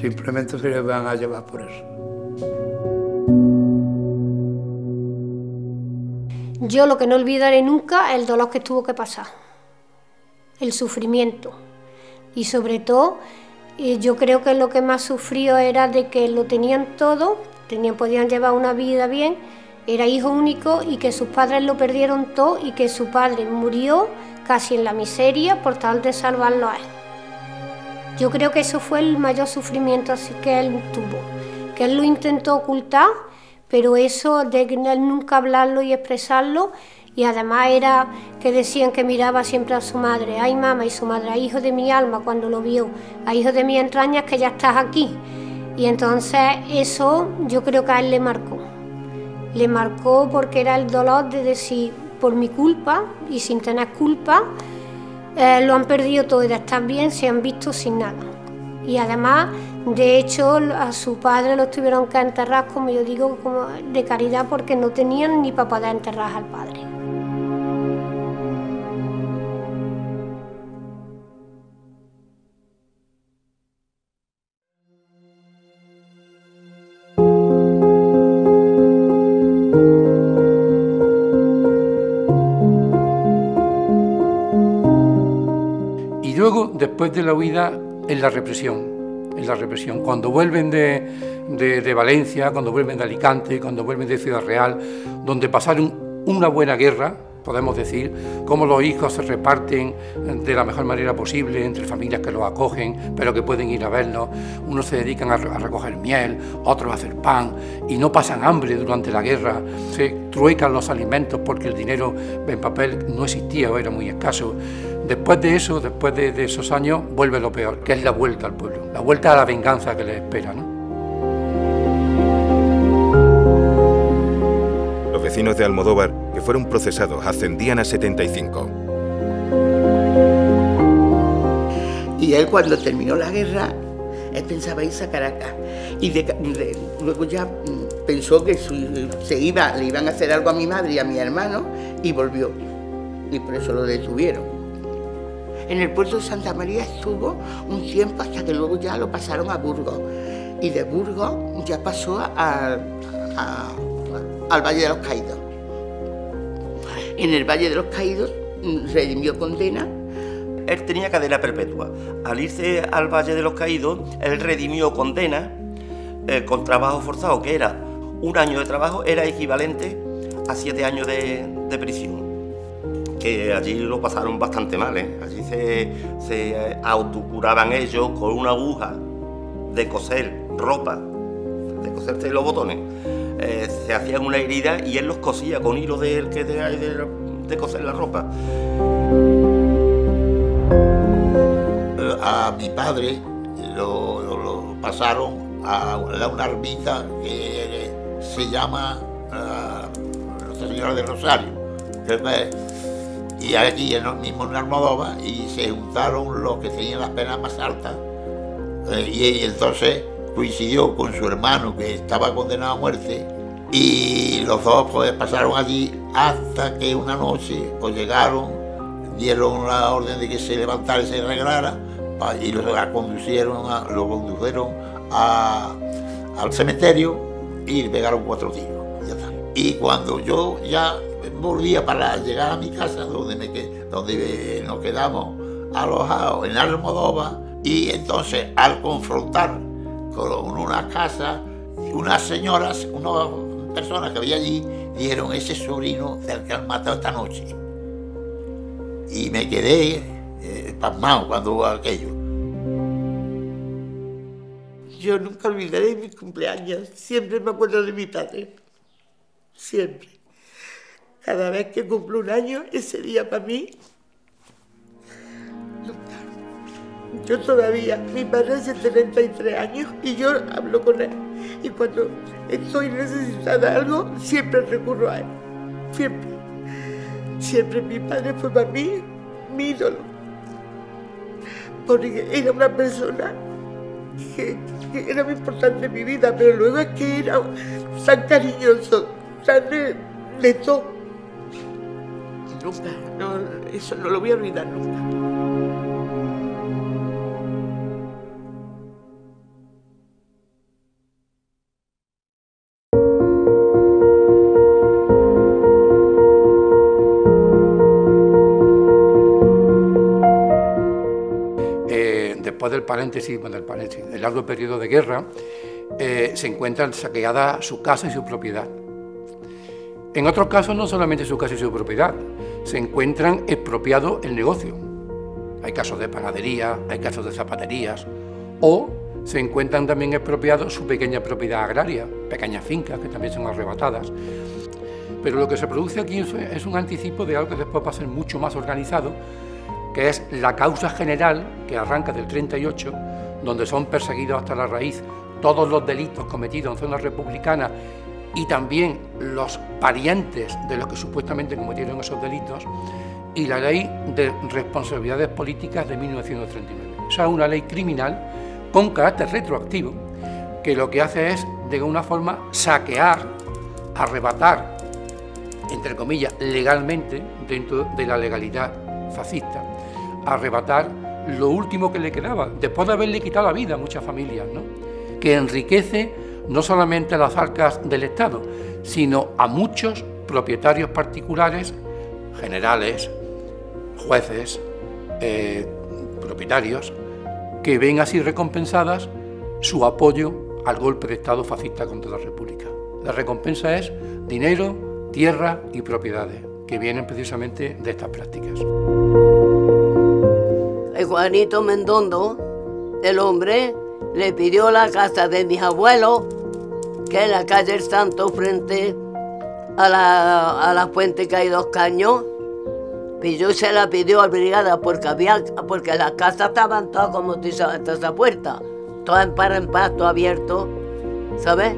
Simplemente se le van a llevar por eso. Yo lo que no olvidaré nunca es el dolor que tuvo que pasar, el sufrimiento. Y sobre todo, eh, yo creo que lo que más sufrió era de que lo tenían todo, tenían, podían llevar una vida bien, era hijo único y que sus padres lo perdieron todo y que su padre murió casi en la miseria por tal de salvarlo a él. Yo creo que eso fue el mayor sufrimiento que él tuvo, que él lo intentó ocultar, pero eso de nunca hablarlo y expresarlo, y además era que decían que miraba siempre a su madre, ay mamá y su madre, ay hijo de mi alma cuando lo vio, ay hijo de mis entrañas que ya estás aquí. Y entonces eso yo creo que a él le marcó. Le marcó porque era el dolor de decir, por mi culpa y sin tener culpa, eh, lo han perdido todo y de estar bien se han visto sin nada. Y además, de hecho, a su padre lo tuvieron que enterrar, como yo digo, como de caridad porque no tenían ni para poder enterrar al padre. Después de la huida en la represión, en la represión. Cuando vuelven de, Valencia, cuando vuelven de Alicante, cuando vuelven de Ciudad Real, donde pasaron una buena guerra, podemos decir, cómo los hijos se reparten de la mejor manera posible entre familias que los acogen, pero que pueden ir a verlos. Unos se dedican a, recoger miel, otros a hacer pan y no pasan hambre durante la guerra. Se truecan los alimentos porque el dinero en papel no existía o era muy escaso. Después de eso, después de, esos años, vuelve lo peor, que es la vuelta al pueblo, la vuelta a la venganza que les espera. Los vecinos de Almodóvar, que fueron procesados, ascendían a 75. Y él cuando terminó la guerra, él pensaba irse a Caracas. Y luego ya mm, pensó que se iba, le iban a hacer algo a mi madre y a mi hermano y volvió. Y por eso lo detuvieron. En el puerto de Santa María estuvo un tiempo hasta que luego ya lo pasaron a Burgos. Y de Burgos ya pasó al Valle de los Caídos. En el Valle de los Caídos redimió condena. Él tenía cadena perpetua. Al irse al Valle de los Caídos, él redimió condena eh, con trabajo forzado, que era un año de trabajo, era equivalente a siete años de prisión que allí lo pasaron bastante mal. ¿eh? Allí se, se autocuraban ellos con una aguja de coser ropa, de coserse los botones. Eh, se hacían una herida y él los cosía con hilo de, de, de, coser la ropa. A mi padre lo, pasaron a una ermita que se llama uh, Nuestra Señora de Rosario, que y aquí en mismo en Almodóvar y se juntaron los que tenían las penas más altas eh, y, entonces coincidió con su hermano que estaba condenado a muerte y los dos pues pasaron allí hasta que una noche pues llegaron, dieron la orden de que se levantara y se arreglara y lo conducieron, lo condujeron al cementerio y le pegaron cuatro tiros. Y cuando yo ya volvía para llegar a mi casa donde, me, donde nos quedamos alojados en Almodóvar y entonces al confrontar con una casa, unas señoras, unas personas que había allí, dieron ese sobrino del que han matado esta noche. Y me quedé eh, pasmado cuando hubo aquello. Yo nunca olvidaré mis cumpleaños, siempre me acuerdo de mi padre, siempre. Cada vez que cumplo un año, ese día para mí, yo todavía, mi padre hace 33 años y yo hablo con él. Y cuando estoy necesitada de algo, siempre recurro a él. Siempre. Siempre mi padre fue para mí mi ídolo. Porque era una persona que, era muy importante en mi vida, pero luego es que era tan cariñoso, tan de, de todo nunca, eso no lo voy a olvidar nunca. Eh, después del paréntesis, bueno, del paréntesis, del largo periodo de guerra, eh, se encuentran saqueada su casa y su propiedad. En otros casos no solamente su casa y su propiedad, se encuentran expropiado el negocio. Hay casos de panadería, hay casos de zapaterías, o se encuentran también expropiados su pequeña propiedad agraria, pequeñas fincas que también son arrebatadas. Pero lo que se produce aquí es un anticipo de algo que después va a ser mucho más organizado, que es la causa general que arranca del 38, donde son perseguidos hasta la raíz todos los delitos cometidos en zonas republicanas y también los parientes de los que supuestamente cometieron esos delitos, y la ley de responsabilidades políticas de 1939. Esa es una ley criminal con carácter retroactivo que lo que hace es, de alguna forma, saquear, arrebatar, entre comillas, legalmente, dentro de la legalidad fascista, arrebatar lo último que le quedaba, después de haberle quitado la vida a muchas familias, ¿no? que enriquece no solamente a las arcas del Estado, sino a muchos propietarios particulares, generales, jueces, eh, propietarios, que ven así recompensadas su apoyo al golpe de Estado fascista contra la República. La recompensa es dinero, tierra y propiedades, que vienen precisamente de estas prácticas. Juanito Mendondo, el hombre, le pidió la casa de mis abuelos, que es la calle El Santo, frente a la, a la fuente que hay dos caños. Y yo se la pidió a brigada porque había, porque las casas estaban todas como esa, esa puerta, todas en par en par, todo abierto, ¿sabes?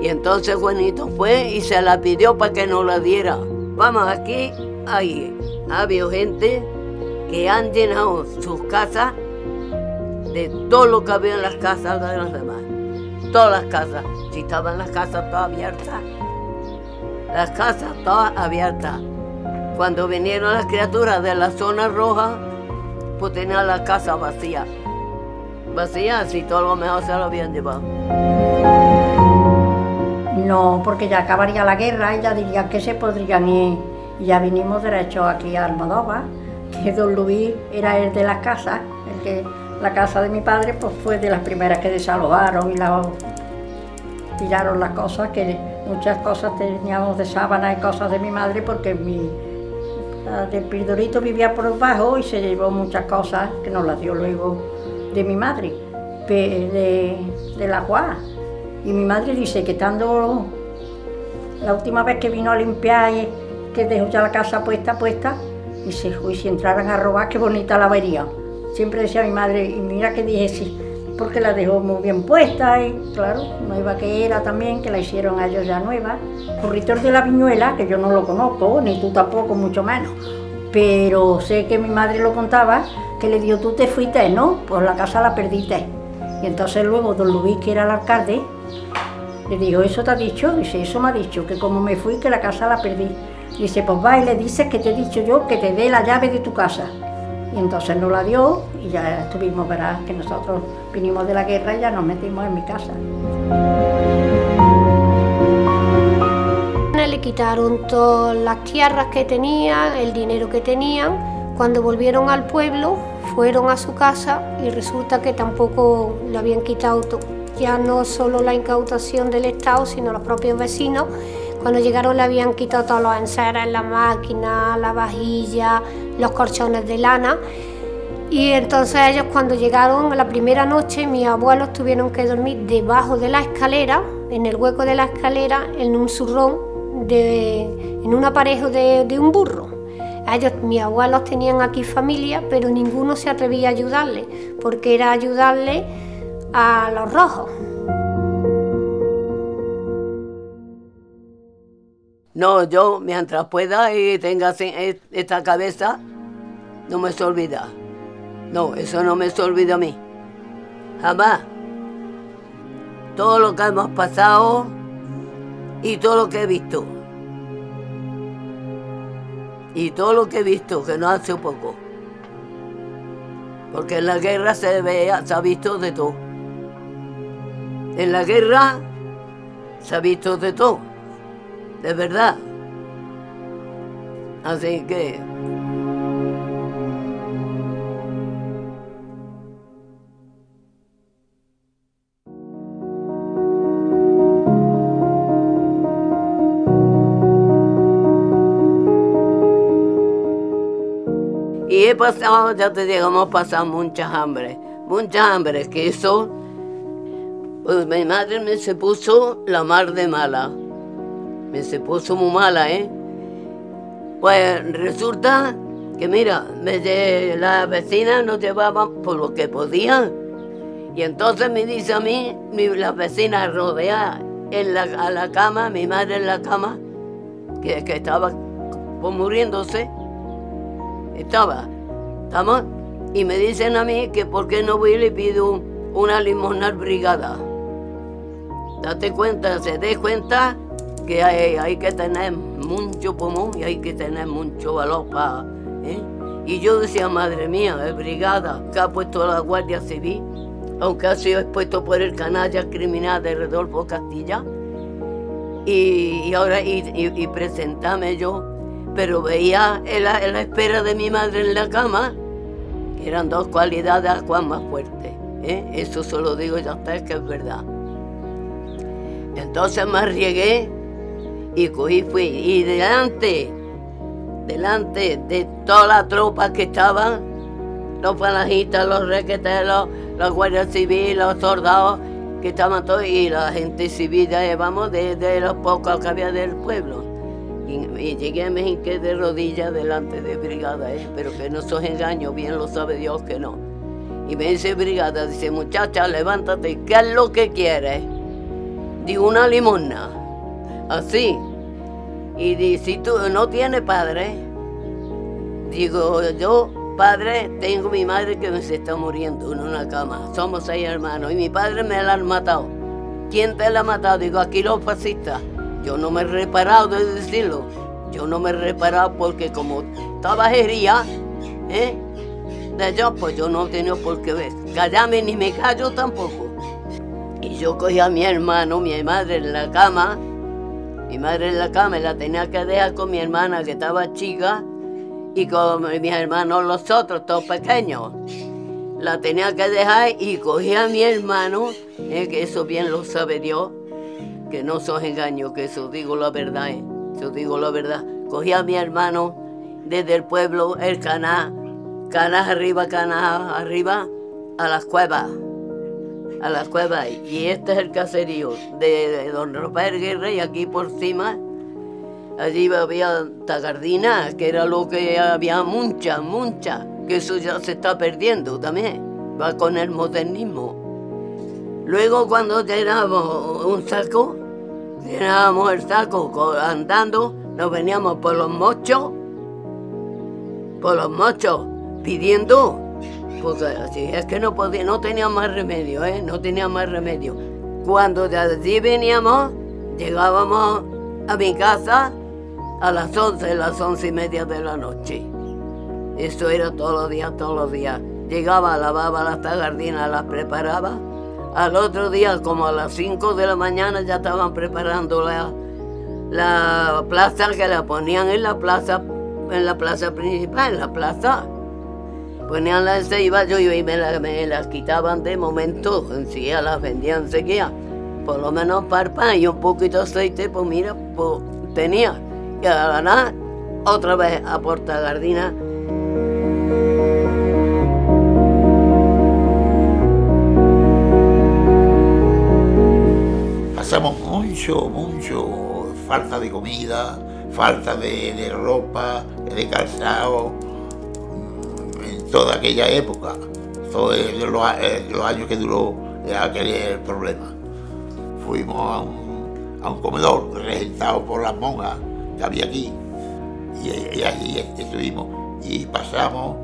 Y entonces Juanito fue y se la pidió para que no la diera. Vamos, aquí hay, había gente que han llenado sus casas de todo lo que había en las casas de los demás. Todas las casas. Si estaban las casas todas abiertas, las casas todas abiertas. Cuando vinieron las criaturas de la zona roja, pues tenían la casa vacía. Vacía, si todo lo mejor se lo habían llevado. No, porque ya acabaría la guerra y ya dirían que se podrían ir. Ya vinimos derecho aquí a Almodóvar que don Luis era el de las casas, el que la casa de mi padre pues fue de las primeras que desalojaron y la, tiraron las cosas, que muchas cosas teníamos de sábana y cosas de mi madre porque mi del Pildorito vivía por debajo y se llevó muchas cosas que nos las dio luego de mi madre, de, de la Juá. Y mi madre dice que estando la última vez que vino a limpiar que dejó ya la casa puesta, puesta, Dice, uy, si entraran a robar, qué bonita la vería. Siempre decía mi madre, y mira que dije sí, porque la dejó muy bien puesta y claro, nueva que era también, que la hicieron a ellos ya nueva. Corritor de la Viñuela, que yo no lo conozco, ni tú tampoco, mucho menos, pero sé que mi madre lo contaba, que le dio, tú te fuiste, ¿no? Pues la casa la perdiste. Y entonces luego don Luis, que era el alcalde, le dijo, ¿eso te ha dicho? Dice, eso me ha dicho, que como me fui, que la casa la perdí. Dice, pues va y le dices que te he dicho yo que te dé la llave de tu casa. Y entonces nos la dio y ya estuvimos, verás, que nosotros vinimos de la guerra y ya nos metimos en mi casa. Le quitaron todas las tierras que tenían, el dinero que tenían. Cuando volvieron al pueblo, fueron a su casa y resulta que tampoco le habían quitado ya no solo la incautación del Estado, sino los propios vecinos cuando llegaron le habían quitado todos los enseres, la máquina, la vajilla, los colchones de lana. Y entonces ellos cuando llegaron la primera noche, mis abuelos tuvieron que dormir debajo de la escalera, en el hueco de la escalera, en un zurrón, en un aparejo de, de un burro. Ellos, mis abuelos tenían aquí familia, pero ninguno se atrevía a ayudarle, porque era ayudarle a los rojos. No, yo mientras pueda y tenga e, esta cabeza, no me se olvida. No, eso no me se olvida a mí. Jamás. Todo lo que hemos pasado y todo lo que he visto. Y todo lo que he visto, que no hace poco. Porque en la guerra se, ve, se ha visto de todo. En la guerra se ha visto de todo de verdad. Así que... Y he pasado, ya te digo, hemos pasado muchas hambres, muchas hambres que eso, pues mi madre me se puso la mar de mala me se puso muy mala, ¿eh? Pues resulta que mira, me, las vecinas nos llevaban por lo que podían. Y entonces me dice a mí, las vecinas rodeadas en la, a la cama, mi madre en la cama, que, que estaba pues, muriéndose, estaba, ¿estamos? Y me dicen a mí que por qué no voy y le pido una limonal brigada. Date cuenta, se dé cuenta que hay, hay, que tener mucho pulmón y hay que tener mucho valor para... ¿eh? Y yo decía, madre mía, es brigada que ha puesto la Guardia Civil, aunque ha sido expuesto por el canalla criminal de Rodolfo Castilla, y, ahora y, y, yo, pero veía en la, espera de mi madre en la cama, que eran dos cualidades aguas más fuertes. ¿eh? Eso solo digo ya está, que es verdad. Entonces me arriesgué y cogí, fui, y delante, delante de toda la tropa que estaban, los falangistas, los requeteros, los guardias civiles, los soldados, que estaban todos, y la gente civil, vamos, de, los pocos que había del pueblo. Y, llegué a México de rodillas delante de brigada, ¿eh? pero que no sos engaño, bien lo sabe Dios que no. Y me dice brigada, dice, muchacha, levántate, ¿qué es lo que quieres? Digo, una limona, así. Y si tú no tienes padre, digo, yo padre, tengo mi madre que se está muriendo en una cama. Somos seis hermanos y mi padre me la han matado. ¿Quién te la ha matado? Digo, aquí los fascistas. Yo no me he reparado de decirlo. Yo no me he reparado porque como estaba herida, ¿eh? De ellos, pues yo no he tenido por qué ver. Callarme ni me callo tampoco. Y yo cogí a mi hermano, mi madre en la cama. Mi madre en la cama la tenía que dejar con mi hermana que estaba chica y con mis hermanos los otros, todos pequeños. La tenía que dejar y cogí a mi hermano, eh, que eso bien lo sabe Dios, que no sos engaño, que eso digo la verdad, eh, eso digo la verdad. Cogí a mi hermano desde el pueblo, el canal, canal arriba, canal arriba, a las cuevas, a las cuevas. Y este es el caserío de, don Rafael Guerra y aquí por encima Allí había tagardina, que era lo que había mucha, mucha, que eso ya se está perdiendo también, va con el modernismo. Luego cuando teníamos un saco, llenábamos el saco andando, nos veníamos por los mochos, por los mochos, pidiendo, porque así es que no podía, no tenía más remedio, ¿eh? no tenía más remedio. Cuando de allí veníamos, llegábamos a mi casa a las 11, las once y media de la noche. Eso era todos los días, todos los días. Llegaba, lavaba las tagardinas, las preparaba. Al otro día, como a las 5 de la mañana, ya estaban preparando la, la plaza que la ponían en la plaza, en la plaza principal, en la plaza. Ponían las iba yo y me, me las quitaban de momento, enseguida las vendían enseguida. Por lo menos para pan y un poquito de aceite, pues mira, pues tenía y a nada, otra vez a Porta Gardina. Pasamos mucho, mucho falta de comida, falta de, ropa, de calzado, toda aquella época, todos los, los años que duró aquel problema. Fuimos a un, a un comedor regentado por las monjas que había aquí. Y, allí estuvimos y pasamos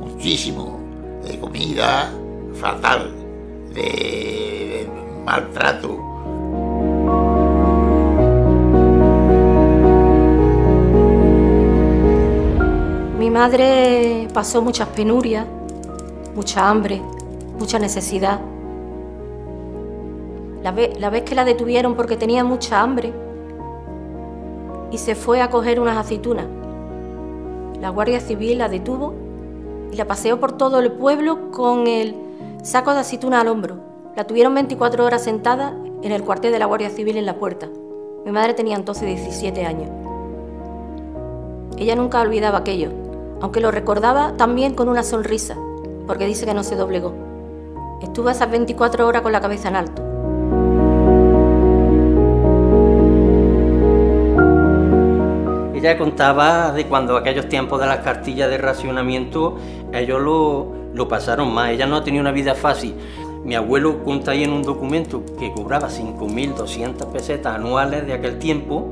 muchísimo de comida fatal, de, maltrato. Madre pasó muchas penurias, mucha hambre, mucha necesidad. La la vez que la detuvieron porque tenía mucha hambre, y se fue a coger unas aceitunas. La Guardia Civil la detuvo y la paseó por todo el pueblo con el saco de aceitunas al hombro. La tuvieron 24 horas sentada en el cuartel de la Guardia Civil en la puerta. Mi madre tenía entonces 17 años. Ella nunca olvidaba aquello. Aunque lo recordaba también con una sonrisa, porque dice que no se doblegó. Estuvo esas 24 horas con la cabeza en alto. Ella contaba de cuando aquellos tiempos de las cartillas de racionamiento, ellos lo, lo pasaron más. Ella no ha tenido una vida fácil. Mi abuelo cuenta ahí en un documento que cobraba 5.200 pesetas anuales de aquel tiempo,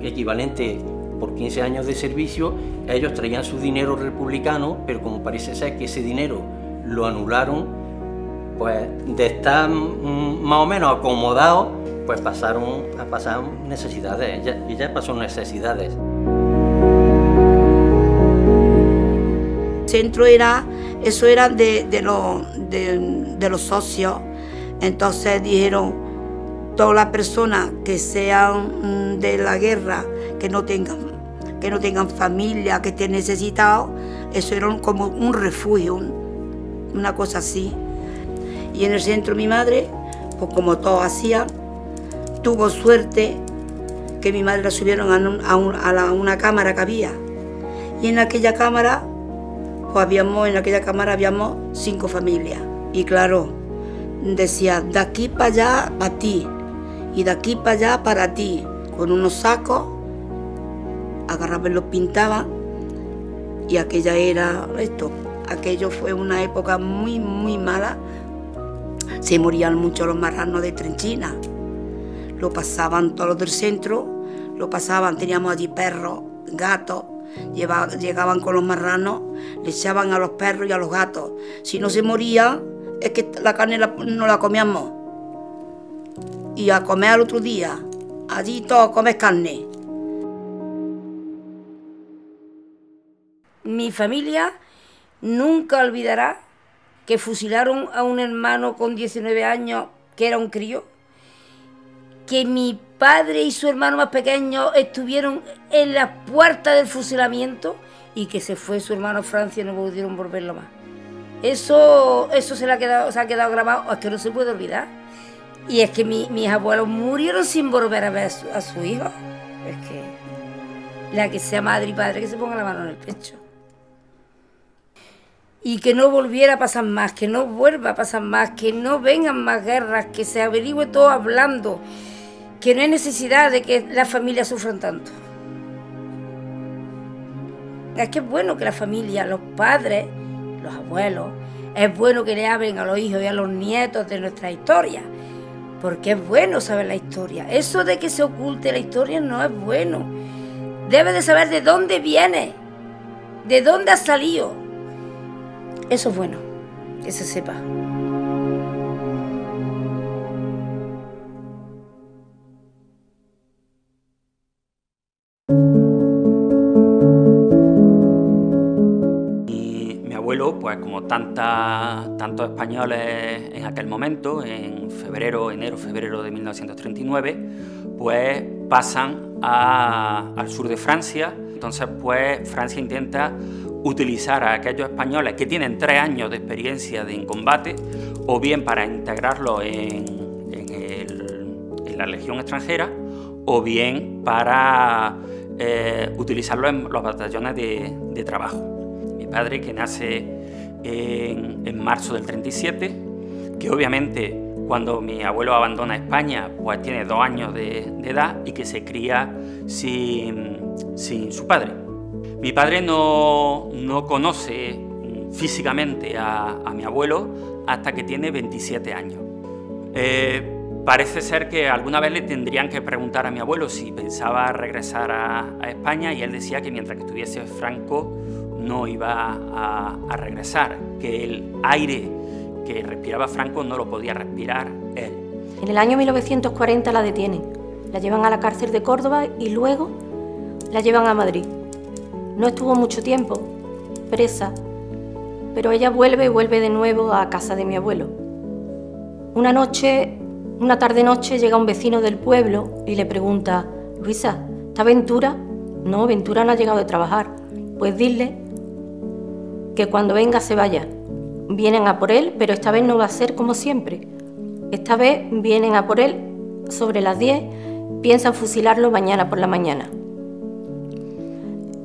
equivalente por 15 años de servicio. Ellos traían su dinero republicano, pero como parece ser que ese dinero lo anularon, pues de estar mm, más o menos acomodados, pues pasaron a pasar necesidades. Ella, ella pasó necesidades. centro era, eso era de, de, de, los socios. Entonces dijeron, todas las personas que sean mm, de la guerra, que no tengan, que no tengan familia, que estén necesitados, eso era como un refugio, una cosa así. Y en el centro mi madre, pues como todos hacían, tuvo suerte que mi madre la subieron a, a una cámara que había. Y en aquella cámara pues habíamos, en aquella cámara habíamos cinco familias. Y claro, decía, de aquí para allá para ti, y de aquí para allá para ti, con unos sacos, agarraban los pintaban, y aquella era esto. Aquello fue una época muy, muy mala. Se morían mucho los marranos de Trenchina. Lo pasaban todos los del centro, lo pasaban, teníamos allí perros, gatos, llegaban con los marranos, le echaban a los perros y a los gatos. Si no se moría, es que la carne no la comíamos. Y a comer al otro día. Allí todos comes carne. Mi familia nunca olvidará que fusilaron a un hermano con 19 años que era un crío, que mi padre y su hermano más pequeño estuvieron en la puerta del fusilamiento y que se fue su hermano Francia y no pudieron volverlo más. Eso, eso se, le ha quedado, se ha quedado grabado, es que no se puede olvidar. Y es que mis abuelos murieron sin volver a ver a su, a su hijo. Es que la que sea madre y padre que se ponga la mano en el pecho. Y que no volviera a pasar más, que no vuelva a pasar más, que no vengan más guerras, que se averigüe todo hablando, que no hay necesidad de que las familias sufran tanto. Es que es bueno que la familia, los padres, los abuelos, es bueno que le hablen a los hijos y a los nietos de nuestra historia, porque es bueno saber la historia. Eso de que se oculte la historia no es bueno. Debe de saber de dónde viene, de dónde ha salido. Eso es bueno, que se sepa. pues como tantos españoles en aquel momento, en febrero, enero, febrero de 1939, pues pasan al sur de Francia. Entonces, pues Francia intenta utilizar a aquellos españoles que tienen tres años de experiencia en combate, o bien para integrarlos en, la legión extranjera, o bien para eh, utilizarlos en los batallones de trabajo. Padre que nace en, marzo del 37, que obviamente cuando mi abuelo abandona España, pues tiene dos años de, edad y que se cría sin, su padre. Mi padre no, conoce físicamente a, mi abuelo hasta que tiene 27 años. Eh, parece ser que alguna vez le tendrían que preguntar a mi abuelo si pensaba regresar a, a España y él decía que mientras que estuviese Franco no iba a, regresar, que el aire que respiraba Franco no lo podía respirar él. En el año 1940 la detienen, la llevan a la cárcel de Córdoba y luego la llevan a Madrid. No estuvo mucho tiempo presa, pero ella vuelve y vuelve de nuevo a casa de mi abuelo. Una noche, una tarde noche, llega un vecino del pueblo y le pregunta, Luisa, ¿está Ventura? No, Ventura no ha llegado de trabajar. Pues dile que cuando venga se vaya. Vienen a por él, pero esta vez no va a ser como siempre. Esta vez vienen a por él sobre las 10, piensan fusilarlo mañana por la mañana.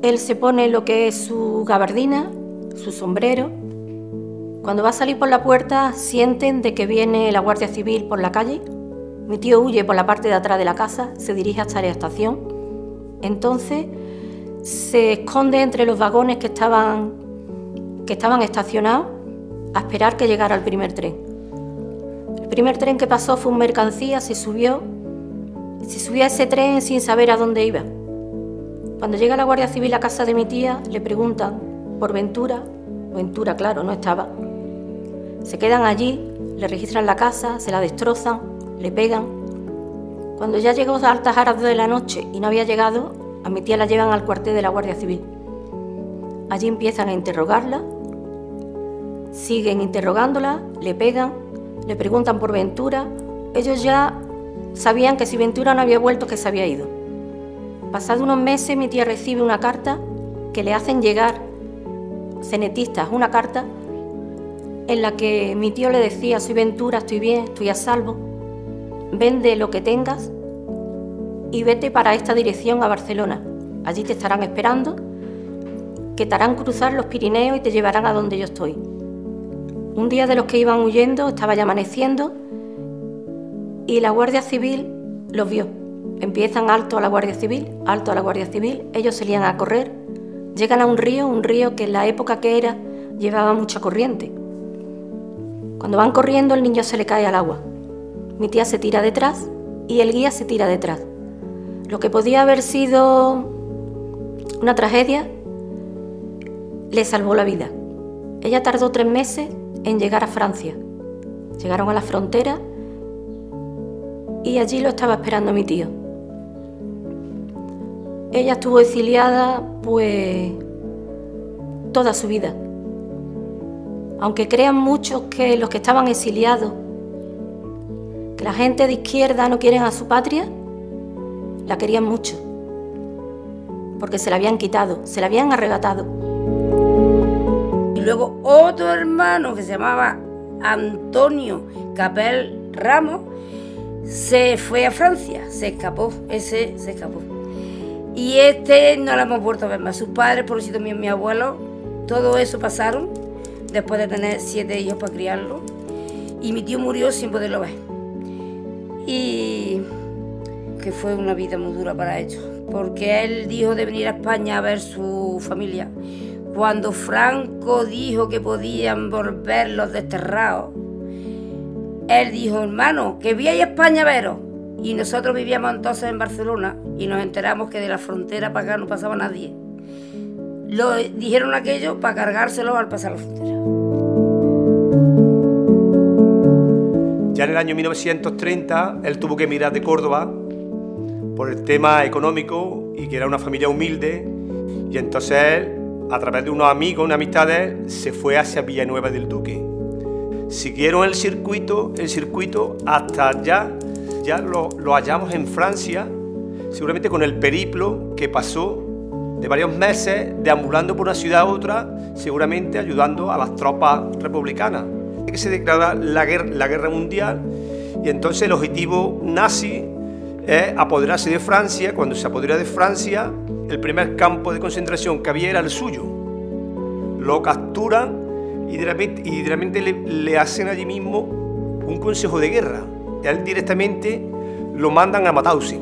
Él se pone lo que es su gabardina, su sombrero. Cuando va a salir por la puerta, sienten de que viene la Guardia Civil por la calle. Mi tío huye por la parte de atrás de la casa, se dirige hasta la estación. Entonces se esconde entre los vagones que estaban, estacionados a esperar que llegara el primer tren. El primer tren que pasó fue un mercancía, se subió, se subió a ese tren sin saber a dónde iba. Cuando llega la Guardia Civil a casa de mi tía, le preguntan por Ventura, Ventura claro, no estaba. Se quedan allí, le registran la casa, se la destrozan, le pegan. Cuando ya llegó a altas horas de la noche y no había llegado, a mi tía la llevan al cuartel de la Guardia Civil. Allí empiezan a interrogarla, siguen interrogándola, le pegan, le preguntan por Ventura. Ellos ya sabían que si Ventura no había vuelto, que se había ido. Pasado unos meses, mi tía recibe una carta que le hacen llegar cenetistas, una carta en la que mi tío le decía, soy Ventura, estoy bien, estoy a salvo, vende lo que tengas y vete para esta dirección a Barcelona. Allí te estarán esperando, que te harán cruzar los Pirineos y te llevarán a donde yo estoy. Un día de los que iban huyendo, estaba ya amaneciendo y la Guardia Civil los vio. Empiezan alto a la Guardia Civil, alto a la Guardia Civil, ellos se lían a correr, llegan a un río, un río que en la época que era llevaba mucha corriente. Cuando van corriendo el niño se le cae al agua. Mi tía se tira detrás y el guía se tira detrás. Lo que podía haber sido una tragedia le salvó la vida. Ella tardó tres meses en llegar a Francia. Llegaron a la frontera y allí lo estaba esperando mi tío. Ella estuvo exiliada pues toda su vida. Aunque crean muchos que los que estaban exiliados, que la gente de izquierda no quieren a su patria, la querían mucho, porque se la habían quitado, se la habían arrebatado. Y luego otro hermano que se llamaba Antonio Capel Ramos se fue a Francia, se escapó, ese se escapó. Y este no lo hemos vuelto a ver más. Sus padres, por cierto, mi, abuelo, todo eso pasaron después de tener siete hijos para criarlo. Y mi tío murió sin poderlo ver. Y que fue una vida muy dura para ellos, porque él dijo de venir a España a ver su familia. Cuando Franco dijo que podían volver los desterrados, él dijo, hermano, que vi a España a veros. Y nosotros vivíamos entonces en Barcelona y nos enteramos que de la frontera para acá no pasaba nadie. Lo dijeron aquello para cargárselo al pasar la frontera. Ya en el año 1930 él tuvo que emigrar de Córdoba por el tema económico y que era una familia humilde y entonces él, a través de unos amigos, una amistad se fue hacia Villanueva del Duque. Siguieron el circuito, el circuito hasta ya, ya lo, lo hallamos en Francia, seguramente con el periplo que pasó de varios meses deambulando por una ciudad a otra, seguramente ayudando a las tropas republicanas. Que se declara la guerra, la guerra mundial y entonces el objetivo nazi es apoderarse de Francia. Cuando se apodera de Francia, el primer campo de concentración que había era el suyo. Lo capturan y directamente, le, le, hacen allí mismo un consejo de guerra. Él directamente lo mandan a Mauthausen.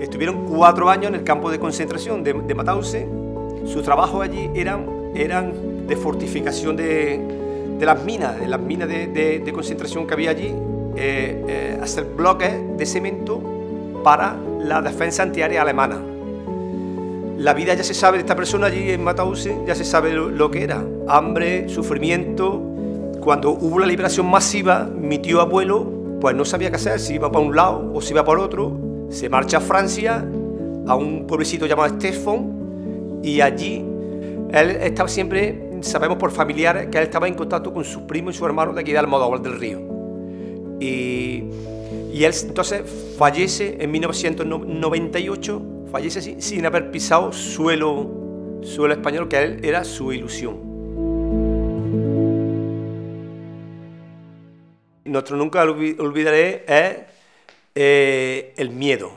Estuvieron cuatro años en el campo de concentración de, de Mauthausen. Sus trabajos allí eran, eran de fortificación de, de las minas, de las minas de, de, concentración que había allí, eh, eh, hacer bloques de cemento para la defensa antiaérea alemana. La vida ya se sabe de esta persona allí en Mauthausen, ya se sabe lo, que era. Hambre, sufrimiento. Cuando hubo la liberación masiva, mi tío abuelo pues no sabía qué hacer, si iba para un lado o si iba por otro. Se marcha a Francia, a un pueblecito llamado Stefan, y allí él estaba siempre sabemos por familiares que él estaba en contacto con su primo y su hermano de aquí de Almodóvar del Río. Y, y él entonces fallece en 1998, fallece así, sin haber pisado suelo, suelo español, que él era su ilusión. Nuestro nunca olvidaré es eh, el miedo.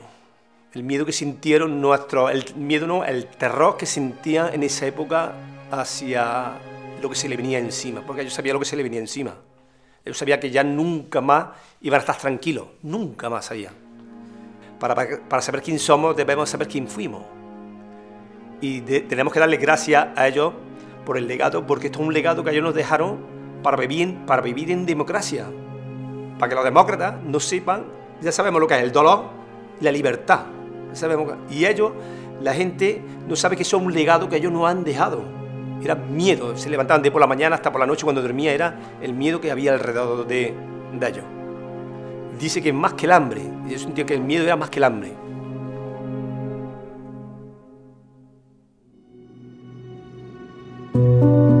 el miedo que sintieron nuestros, el miedo no, el terror que sentían en esa época hacia lo que se le venía encima, porque ellos sabían lo que se le venía encima. Ellos sabían que ya nunca más iban a estar tranquilos, nunca más allá. Para, para saber quién somos debemos saber quién fuimos. Y tenemos que darle gracias a ellos por el legado, porque esto es un legado que ellos nos dejaron para vivir, para vivir en democracia. Para que los demócratas no sepan, ya sabemos lo que es el dolor y la libertad. sabemos, y ellos, la gente, no sabe que eso es un legado que ellos nos han dejado. Era miedo, se levantaban de por la mañana hasta por la noche cuando dormía, era el miedo que había alrededor de, de ellos. Dice que más que el hambre, yo sentía que el miedo era más que el hambre. Mi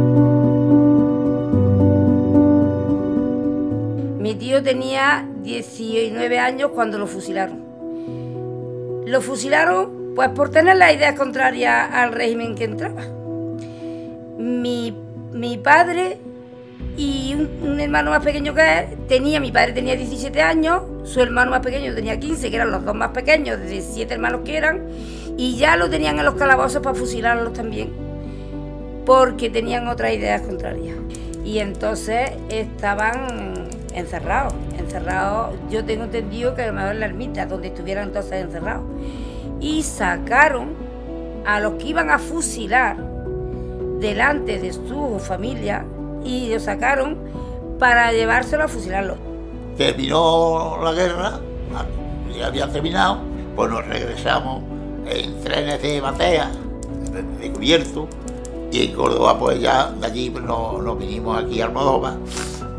tío tenía 19 años cuando lo fusilaron. Lo fusilaron pues por tener las ideas contrarias al régimen que entraba. Mi, padre y un, hermano más pequeño que él tenía, mi padre tenía 17 años, su hermano más pequeño tenía 15, que eran los dos más pequeños, de 17 hermanos que eran, y ya lo tenían en los calabozos para fusilarlos también, porque tenían otras ideas contrarias. Y entonces estaban encerrados, encerrados, yo tengo entendido que a lo mejor en la ermita, donde estuvieran entonces encerrados. Y sacaron a los que iban a fusilar delante de su familia y lo sacaron para llevárselo a fusilarlo. Terminó la guerra, ya había terminado, pues nos regresamos en trenes de batea, de, cubierto, y en Córdoba pues ya de allí nos, nos vinimos aquí a Almodóvar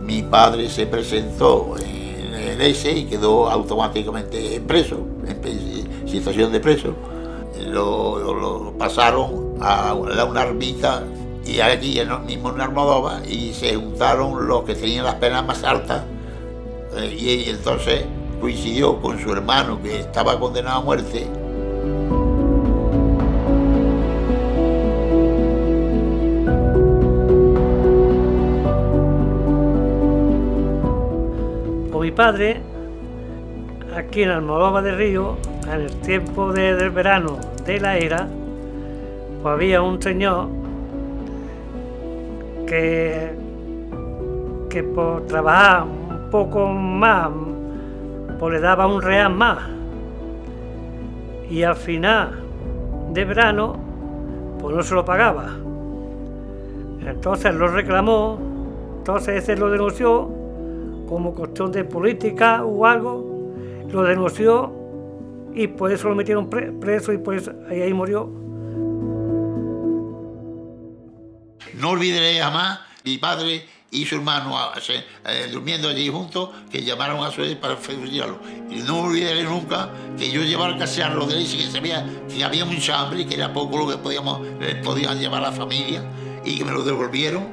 mi padre se presentó en el ese y quedó automáticamente preso, en situación de preso. Lo, pasaron a una ermita y allí mismo en Armodova y se juntaron los que tenían las penas más altas eh, y entonces coincidió con su hermano que estaba condenado a muerte padre, aquí en Almodóvar de Río, en el tiempo del verano de la era, pues había un señor que, que por trabajar un poco más, pues le daba un real más. Y al final de verano, pues no se lo pagaba. Entonces lo reclamó, entonces ese lo denunció como cuestión de política o algo, lo denunció y por eso lo metieron preso y pues ahí, ahí murió. No olvidaré jamás mi padre y su hermano eh, durmiendo allí juntos que llamaron a su vez para fusilarlo. Y no olvidaré nunca que yo llevaba el casearlo de leche que sabía que había mucha hambre, que era poco lo que podíamos, podían llevar a la familia y que me lo devolvieron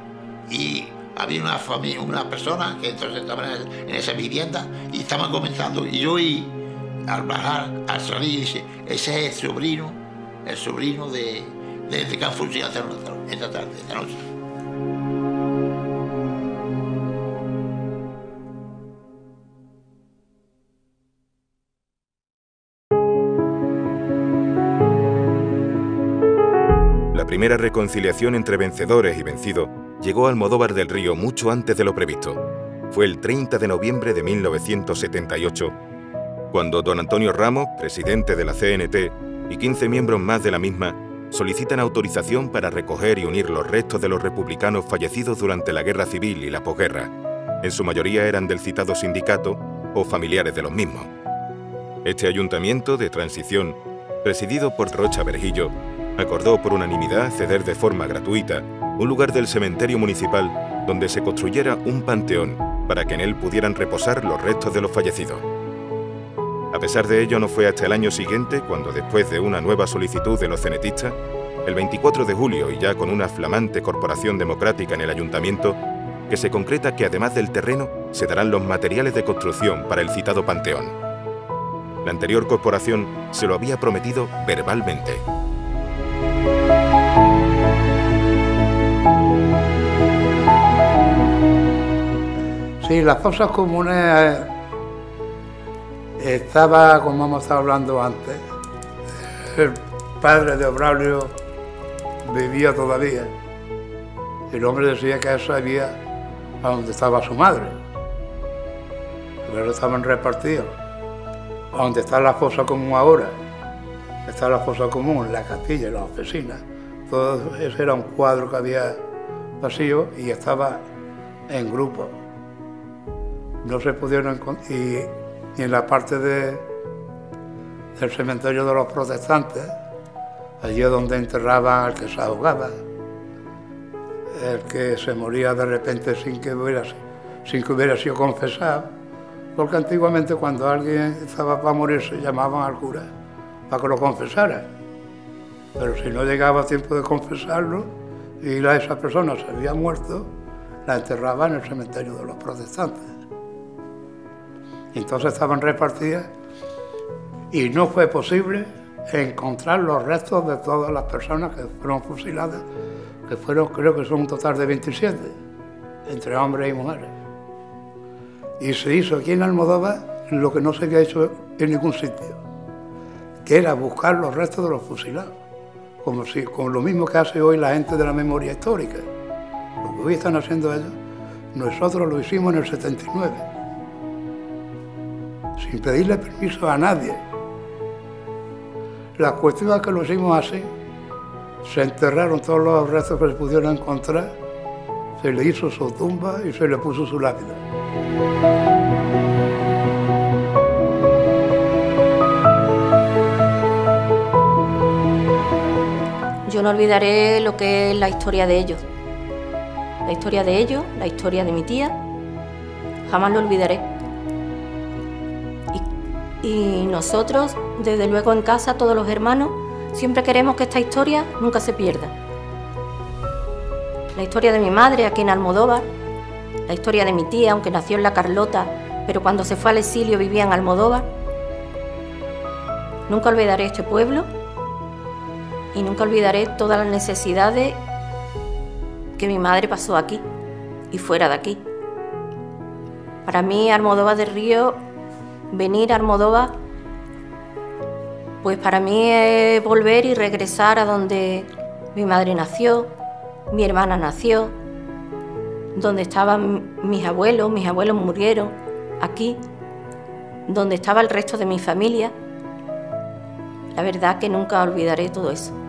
y había una familia, una persona que entonces estaba en, esa vivienda y estaban comentando y yo y al bajar, al salir, dice, ese es el sobrino, el sobrino de, de, de esta tarde, esta noche. La primera reconciliación entre vencedores y vencidos llegó al Modóvar del Río mucho antes de lo previsto. Fue el 30 de noviembre de 1978, cuando don Antonio Ramos, presidente de la CNT, y 15 miembros más de la misma solicitan autorización para recoger y unir los restos de los republicanos fallecidos durante la Guerra Civil y la posguerra. En su mayoría eran del citado sindicato o familiares de los mismos. Este ayuntamiento de transición, presidido por Rocha Vergillo, acordó por unanimidad ceder de forma gratuita un lugar del cementerio municipal donde se construyera un panteón para que en él pudieran reposar los restos de los fallecidos. A pesar de ello, no fue hasta el año siguiente cuando, después de una nueva solicitud de los cenetistas, el 24 de julio y ya con una flamante corporación democrática en el ayuntamiento, que se concreta que además del terreno se darán los materiales de construcción para el citado panteón. La anterior corporación se lo había prometido verbalmente. Sí, las cosas comunes eh, estaba, como hemos estado hablando antes, el padre de Braulio vivía todavía. El hombre decía que él sabía a dónde estaba su madre. Pero estaban repartidos. A donde está la fosa común ahora. Está la fosa común, la capilla, las oficinas. Todo eso era un cuadro que había vacío y estaba en grupo. No se pudieron encontrar. Y, y en la parte de, del cementerio de los protestantes, allí es donde enterraban al que se ahogaba, el que se moría de repente sin que hubiera, sin que hubiera sido confesado, porque antiguamente cuando alguien estaba para morir se llamaban al cura para que lo confesara, pero si no llegaba tiempo de confesarlo y la, esa persona se había muerto, la enterraban en el cementerio de los protestantes. Entonces estaban repartidas y no fue posible encontrar los restos de todas las personas que fueron fusiladas, que fueron, creo que son un total de 27, entre hombres y mujeres. Y se hizo aquí en Almodóvar lo que no se había hecho en ningún sitio, que era buscar los restos de los fusilados, como, si, como lo mismo que hace hoy la gente de la memoria histórica. Lo que hoy están haciendo ellos, nosotros lo hicimos en el 79, sin pedirle permiso a nadie. La cuestión es que lo hicimos así. Se enterraron todos los restos que se pudieron encontrar, se le hizo su tumba y se le puso su lápida. Yo no olvidaré lo que es la historia de ellos. La historia de ellos, la historia de mi tía, jamás lo olvidaré. Y, nosotros, desde luego en casa, todos los hermanos, siempre queremos que esta historia nunca se pierda. La historia de mi madre aquí en Almodóvar, la historia de mi tía, aunque nació en La Carlota, pero cuando se fue al exilio vivía en Almodóvar. Nunca olvidaré este pueblo y nunca olvidaré todas las necesidades que mi madre pasó aquí y fuera de aquí. Para mí, Almodóvar de Río, venir a Almodóvar, pues para mí es volver y regresar a donde mi madre nació, mi hermana nació, donde estaban mis abuelos, mis abuelos murieron aquí, donde estaba el resto de mi familia. La verdad que nunca olvidaré todo eso.